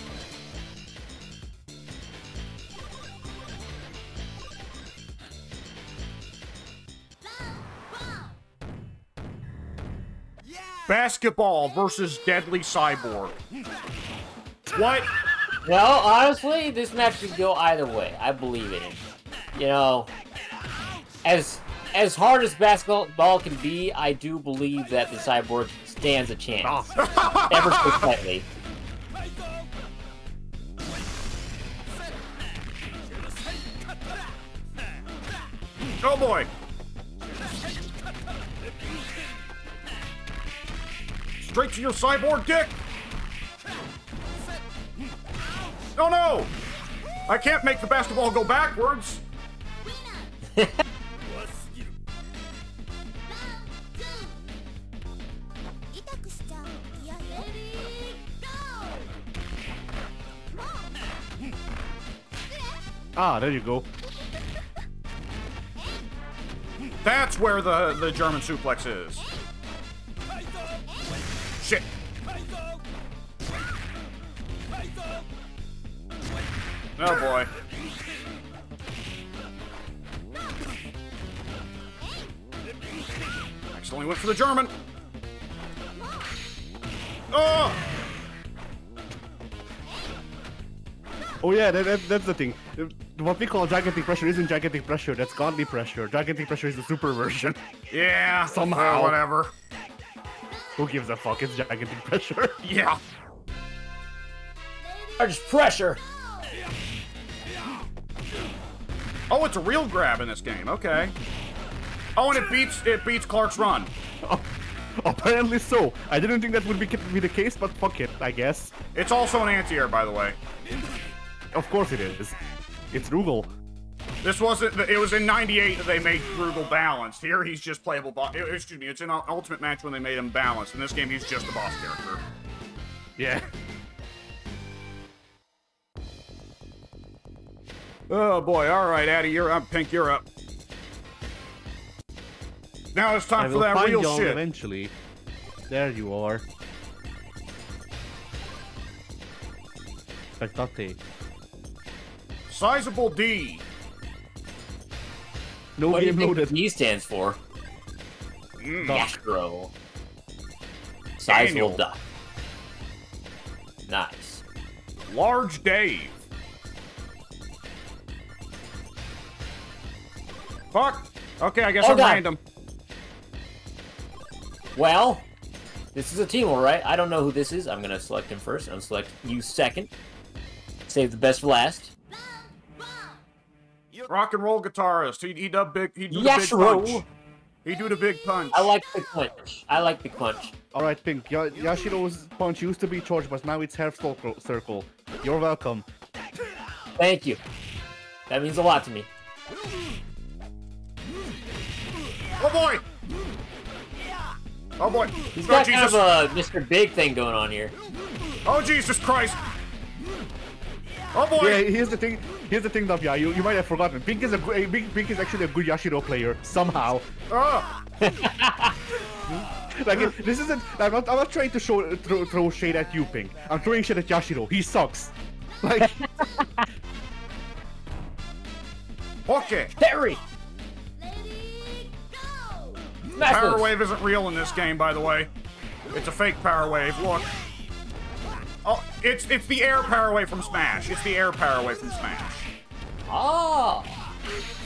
Basketball versus Deadly Cyborg. What? Well, honestly, this match could go either way. I believe in it. You know, as as hard as basketball can be, I do believe that the cyborg stands a chance, oh. ever so slightly. Oh boy! Straight to your cyborg dick! Oh no! I can't make the basketball go backwards! Ah, there you go. That's where the, the German suplex is. Oh boy. I accidentally went for the German. Oh! Oh yeah, that, that, that's the thing. What we call gigantic pressure isn't gigantic pressure. That's godly pressure. Gigantic pressure is the super version. Yeah. Somehow. uh, whatever. Who gives a fuck? It's gigantic pressure. Yeah. Or just pressure. Oh, it's a real grab in this game. Okay. Oh, and it beats it beats Clark's run. Apparently so. I didn't think that would be, be the case, but fuck it, I guess. It's also an anti-air, by the way. Of course it is. It's Rugal. This wasn't. It was in '98 that they made Rugal balanced. Here, he's just playable. Bo- excuse me. It's in an Ultimate Match when they made him balanced. In this game, he's just the boss character. Yeah. Oh boy! All right, Addy, you're up. Pink, you're up. Now it's I time for will that find real y'all shit. eventually. There you are. Spectate. Sizable D. No What do you game think loaded. D stands for? Mm. Yashiro. Sizable Daniel. duck. Nice. Large Dave. Fuck. Okay, I guess Oh, I'm God. random. Well, this is a team, alright? I don't know who this is. I'm gonna select him first. I'm select you second. Save the best for last. Rock and roll guitarist. He he did big. He do the big Yashiro. punch. He do the big punch. I like the punch. I like the punch. All right, Pink. Ya- Yashiro's punch used to be charged, but now it's half circle. circle. You're welcome. Thank you. That means a lot to me. Oh boy. Oh boy. He's oh got Jesus. kind of a Mr. Big thing going on here. Oh Jesus Christ. Oh boy. Yeah, here's the thing. Here's the thing, Dabia. You, you might have forgotten. Pink is a gr- Pink, Pink is actually a good Yashiro player somehow. Ah. Like it, this isn't. I'm not. I'm not trying to show throw, throw shade at you, Pink. I'm throwing shade at Yashiro. He sucks. Like Okay. Terry! Lady! Smash Power wave isn't real in this game, by the way. It's a fake power wave. Look. Oh, it's it's the air power wave from Smash. It's the air power wave from Smash. Oh!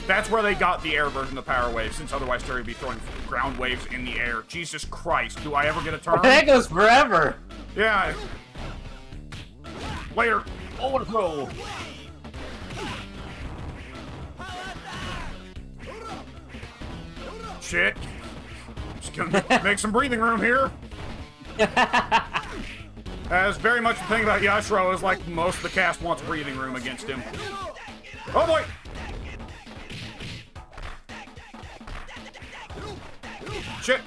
That's where they got the air version of Power Wave, since otherwise Terry would be throwing ground waves in the air. Jesus Christ, do I ever get a turn? That goes forever! Yeah. Later. Overthrow! Shit. Just gonna make some breathing room here. As very much the thing about Yashiro is like most of the cast wants breathing room against him. Oh boy! Shit!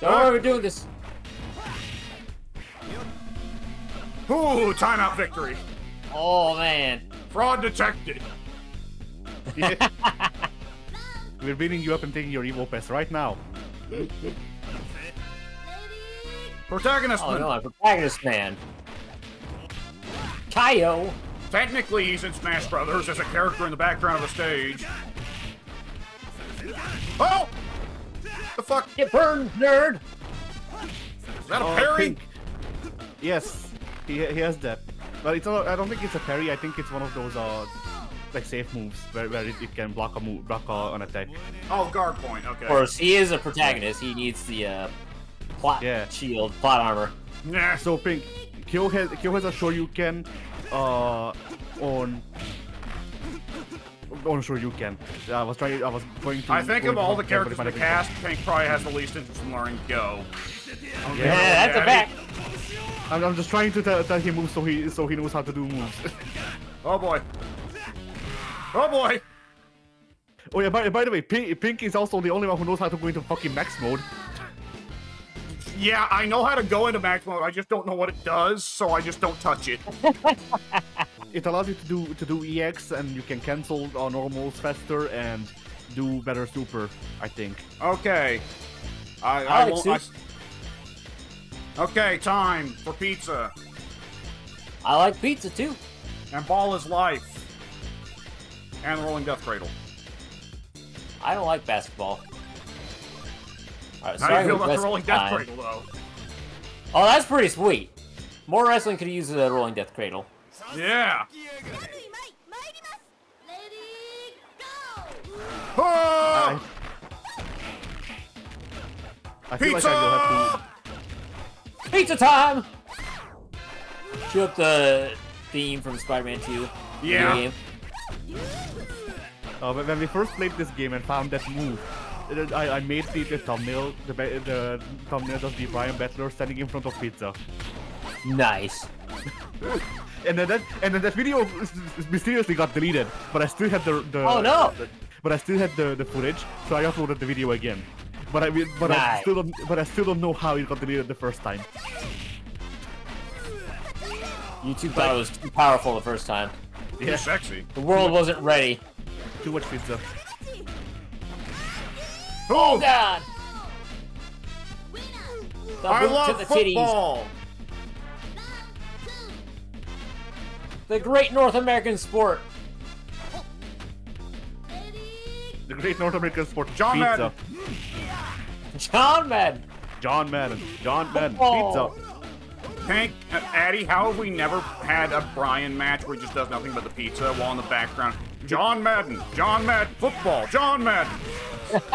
Don't worry, we're doing this. Ooh, timeout victory. Oh, man. Fraud detected. yeah. we're beating you up and taking your evil pass right now. Protagonist. Oh, no, I'm protagonist man. Kaio! Technically, he's in Smash Brothers as a character in the background of the stage. Oh! The fuck? Get burned, nerd! Is that a Oh, parry? Pink. Yes, he, he has that. But it's not, I don't think it's a parry. I think it's one of those uh like safe moves where, where it, it can block a move, block uh, an attack. Oh, guard point. Okay. Of course, he is a protagonist. He needs the uh, plot Yeah. shield, plot armor. Nah. So Pink, Kyo has Kyo has a Shoryuken uh on on Shoryuken. I was trying. I was going to. I think of all the characters in the cast, Pink probably has the least interest in learning Go. it. Yeah, that's a yeah, fact. I'm, I'm just trying to tell, tell him moves so he so he knows how to do moves. Oh boy. Oh boy. oh yeah. By, by the way, Pink, Pink is also the only one who knows how to go into fucking max mode. Yeah, I know how to go into max mode. I just don't know what it does, so I just don't touch it. It allows you to do to do EX and you can cancel uh, normals faster and do better super. I think. Okay. I, I, I won't. I, okay, time for pizza. I like pizza too. And ball is life. And the rolling death cradle. I don't like basketball. Alright, How do you starting feel with about the rolling death time. cradle, though? Oh, that's pretty sweet. More wrestling could use the rolling death cradle. Yeah. Lady! Ah! I feel Pizza! like I will have to. Pizza time! Cue up the theme from Spider-Man 2. Yeah. Uh, when we first played this game and found that move, I, I made the, the thumbnail. The, the thumbnail of the Brian Battler standing in front of pizza, Nice. and then that and then that video mysteriously got deleted. But I still had the, the Oh, no! the- but I still had the, the footage, so I uploaded the video again. But I but I still don't but I still don't know how it got deleted the first time. YouTube thought it was too powerful the first time. Too sexy. The world wasn't ready. Too much pizza. Oh god! The I boot to love the titties. football. The great North American sport. The great North American sport. John pizza. Madden. John Madden. John Madden. John Madden. Football. Pizza. Hank, uh, Ati, how have we never had a Brian match where he just does nothing but the pizza while in the background? John Madden, John Madden, football, John Madden.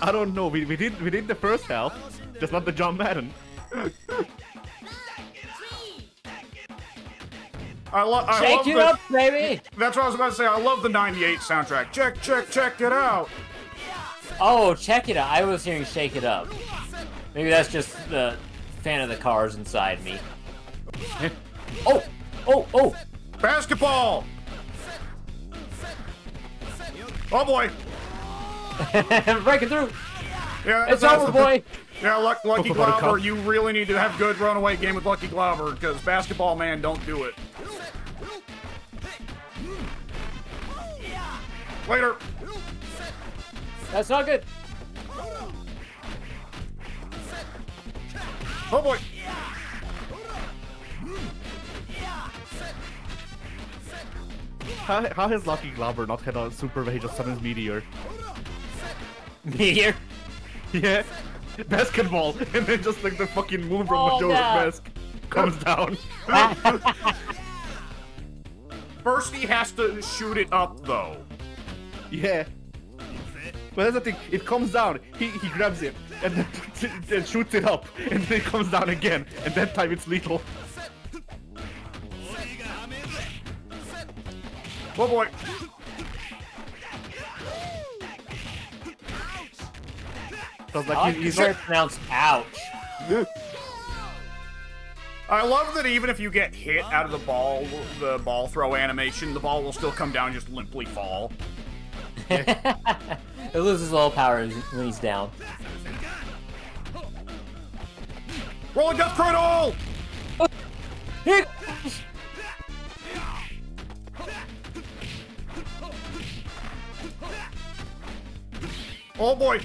I don't know. We, we did we did the first half, just not the John Madden. I, lo- I Shake love it the- up, baby. That's what I was about to say. I love the 98 soundtrack. Check, check, check it out. Oh, check it out. I was hearing shake it up. Maybe that's just the fan of the cars inside me. Oh, oh, oh. Basketball. Oh boy. Breaking through. Yeah, It's that's- over, boy. Yeah, Luck, Lucky Cocoa Butter Glauber, Cup. you really need to have good runaway game with Lucky Glauber because Basketball Man don't do it. Later. That's not good. Oh boy. How, how has Lucky Glauber not had a super where he just summons Meteor? Meteor. Yeah. Basketball, and then just like the fucking moon from Oh, Majora's no. Mask comes down. First he has to shoot it up though. Yeah. But that's the thing, it comes down, he, he grabs it, and then, puts it, and shoots it up, and then it comes down again, and that time it's lethal. Oh boy. So it's I like like he, he's like, it's pronounced ouch. I love that even if you get hit out of the ball, the ball throw animation, the ball will still come down and just limply fall. It loses all power when he's down. Rolling Death Cradle! Here- Oh boy.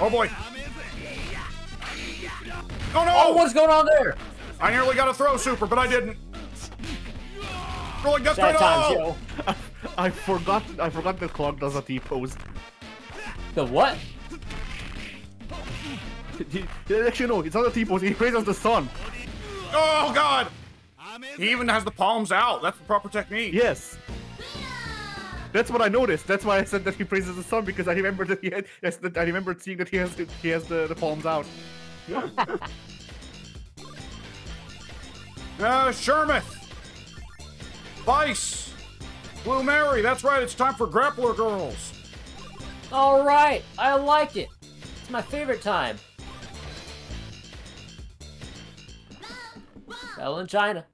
Oh boy. Oh no! Oh, what's going on there? I nearly got a throw super, but I didn't. Rolling Death That time, Cradle! Joe. I forgot, I forgot that Clark does a T-pose. The what? He, he- actually no, it's not a T-pose, he praises the sun. Oh god! He even has the palms out. That's the proper technique. Yes. That's what I noticed. That's why I said that he praises the sun because I remember that he had. Yes, that I remember seeing that he has he has the, the palms out. Uh, Shermie. Vice. Blue Mary. That's right. It's time for Grappler Girls. All right, I like it. It's my favorite time. Battle in China.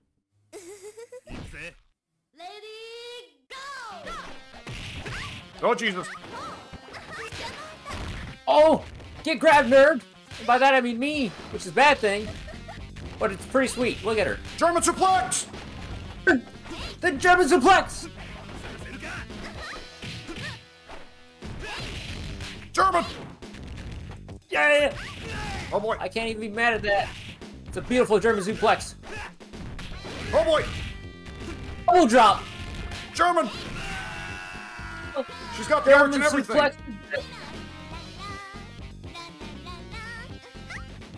Lady, go! Oh Jesus. Oh, get grabbed, nerd. And by that I mean me, which is a bad thing. But it's pretty sweet. Look at her. German suplex. The German suplex. German. Yeah. Oh boy. I can't even be mad at that. It's a beautiful German suplex. Oh boy. Oh, drop. German. She's got the arch German and everything. suplex.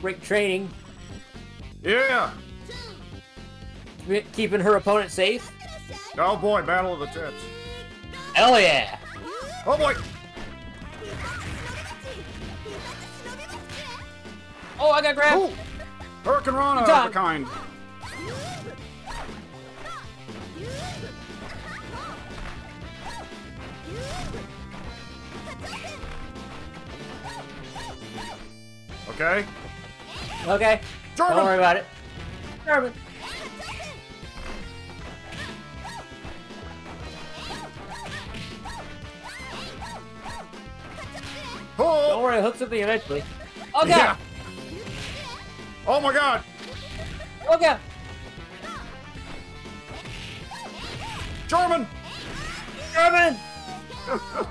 Great training, Yeah. keeping her opponent safe. Oh boy. Battle of the tits. Hell yeah. Oh boy. Oh, I got grabbed. Ooh. Hurricane Rana Good of time. a kind. Okay. Okay. German. Don't worry about it. German. Oh. Don't Oh. worry, I'll hook something eventually. Okay. Yeah. Oh my God. Okay. German. German.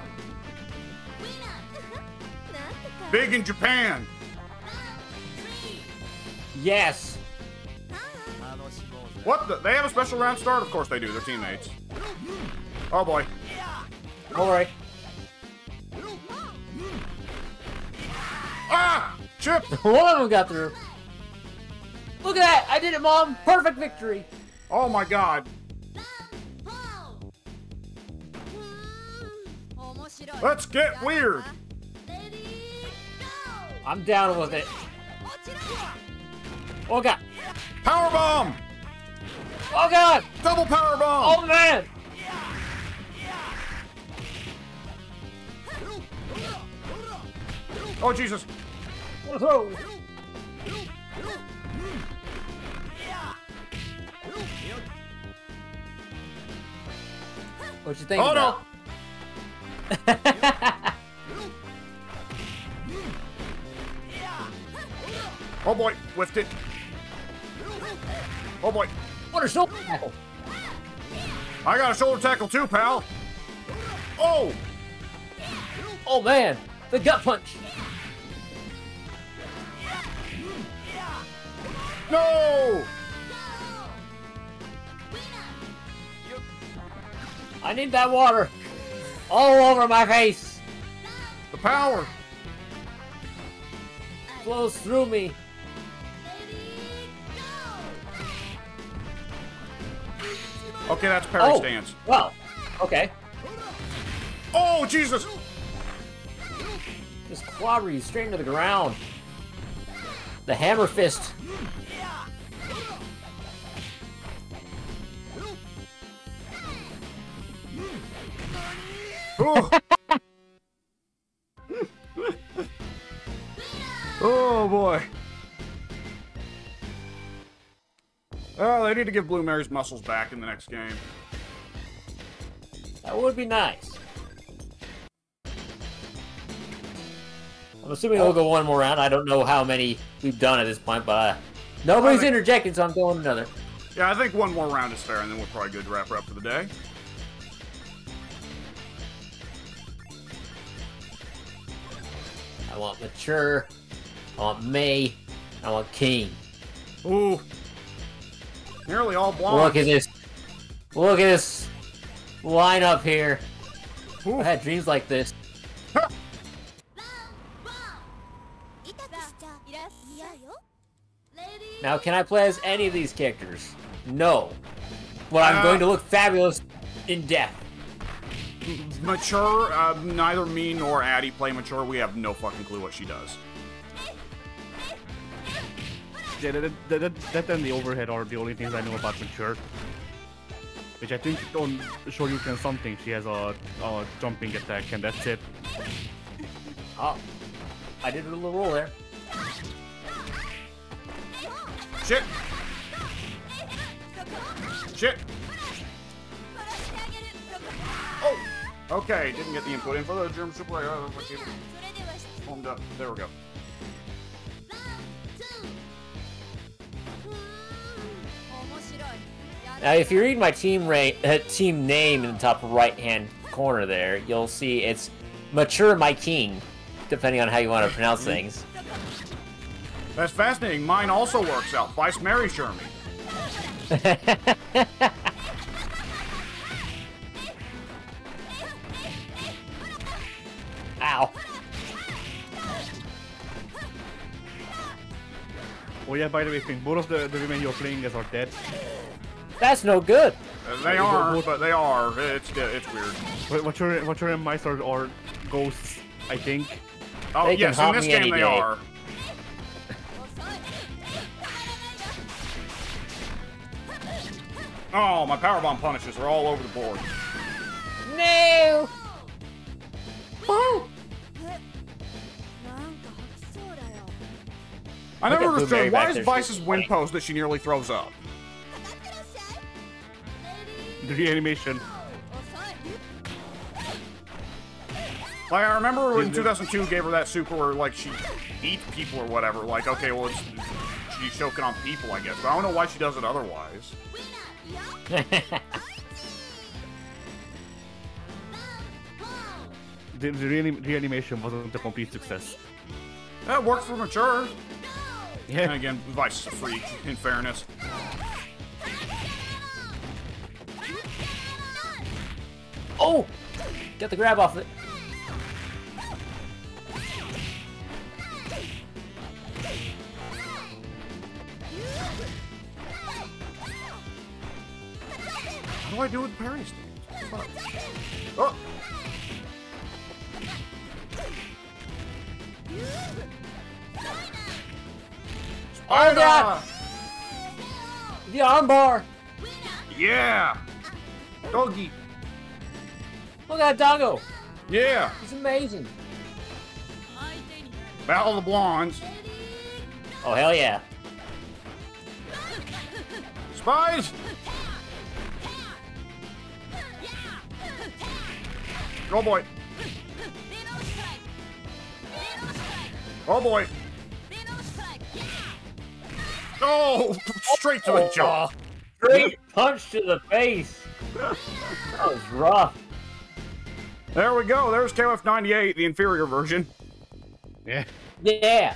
Big in Japan. Yes! What? The, they have a special round start? Of course they do. They're teammates. Oh boy. Don't worry. Ah! Chip! One of them got through. Look at that! I did it, Mom! Perfect victory! Oh my god. Let's get weird. I'm down with it. Oh god! Power bomb! Oh god! Double power bomb! Oh man! Oh, Jesus. Whoa. What you think Oh no! Oh boy, whiffed it. Oh boy, what a shoulder tackle! I got a shoulder tackle too, pal. Oh! Oh man! The gut punch! No! I need that water! All over my face! The power! Flows through me! Okay, that's parry Oh! stance. Well, okay. Oh, Jesus! Just clobber you straight into the ground. The hammer fist. Ooh. oh boy. Oh, they need to give Blue Mary's muscles back in the next game. That would be nice. I'm assuming we'll go one more round. I don't know how many we've done at this point, but uh, nobody's think- interjecting, so I'm going another. Yeah, I think one more round is fair, and then we're probably good to wrap her up for the day. I want Mature. I want May. I want King. Ooh. Nearly all blonde. Look at this. Look at this lineup here. Ooh. I had dreams like this. Now, can I play as any of these characters? No. But I'm Uh, going to look fabulous in death. Mature, uh, neither me nor Ati play Mature. We have no fucking clue what she does. Yeah, that, that, that, that and the overhead are the only things I know about Mature. Which I think on Shoryuken something she has a, a jumping attack and that's it. Oh, I did a little roll there. Shit! Shit! Oh! Okay, didn't get the input in for the German Super. Formed up. There we go. Now, if you read my team rate, uh, team name in the top right-hand corner there, you'll see it's Mature My King, depending on how you want to pronounce things. That's fascinating. Mine also works out. Vice Mary Shermie. Ow. Oh yeah, by the way, Finn, both of the, the women you're playing as are dead. That's no good. Uh, they are, but they are. It's it's weird. What, what your what your mice are, are ghosts, I think. Oh They can yes, in this game they day. are. Oh, my powerbomb punishes are all over the board. No! I never at understood why is there, Vice's she's win pose that she nearly throws up. The reanimation. Like I remember in Is it- 2002 gave her that super where like she eat people or whatever. Like okay, well it's she's choking on people, I guess. But I don't know why she does it otherwise. The, the reanim- reanimation wasn't a complete success. That worked for Mature. Yeah. And again, Vice is a freak, in fairness. Oh! Get the grab off it. What do I do with parry stands? Fuck. Oh! Oh, God! The armbar! Yeah! Doggy! Look at that doggo! Yeah! He's amazing. Battle of the Blondes. Oh, hell yeah. Spies! Oh boy. Oh boy. Oh! Straight to the oh. jaw. Straight punch to the face. That was rough. There we go. There's KOF 98, the inferior version. Yeah. Yeah.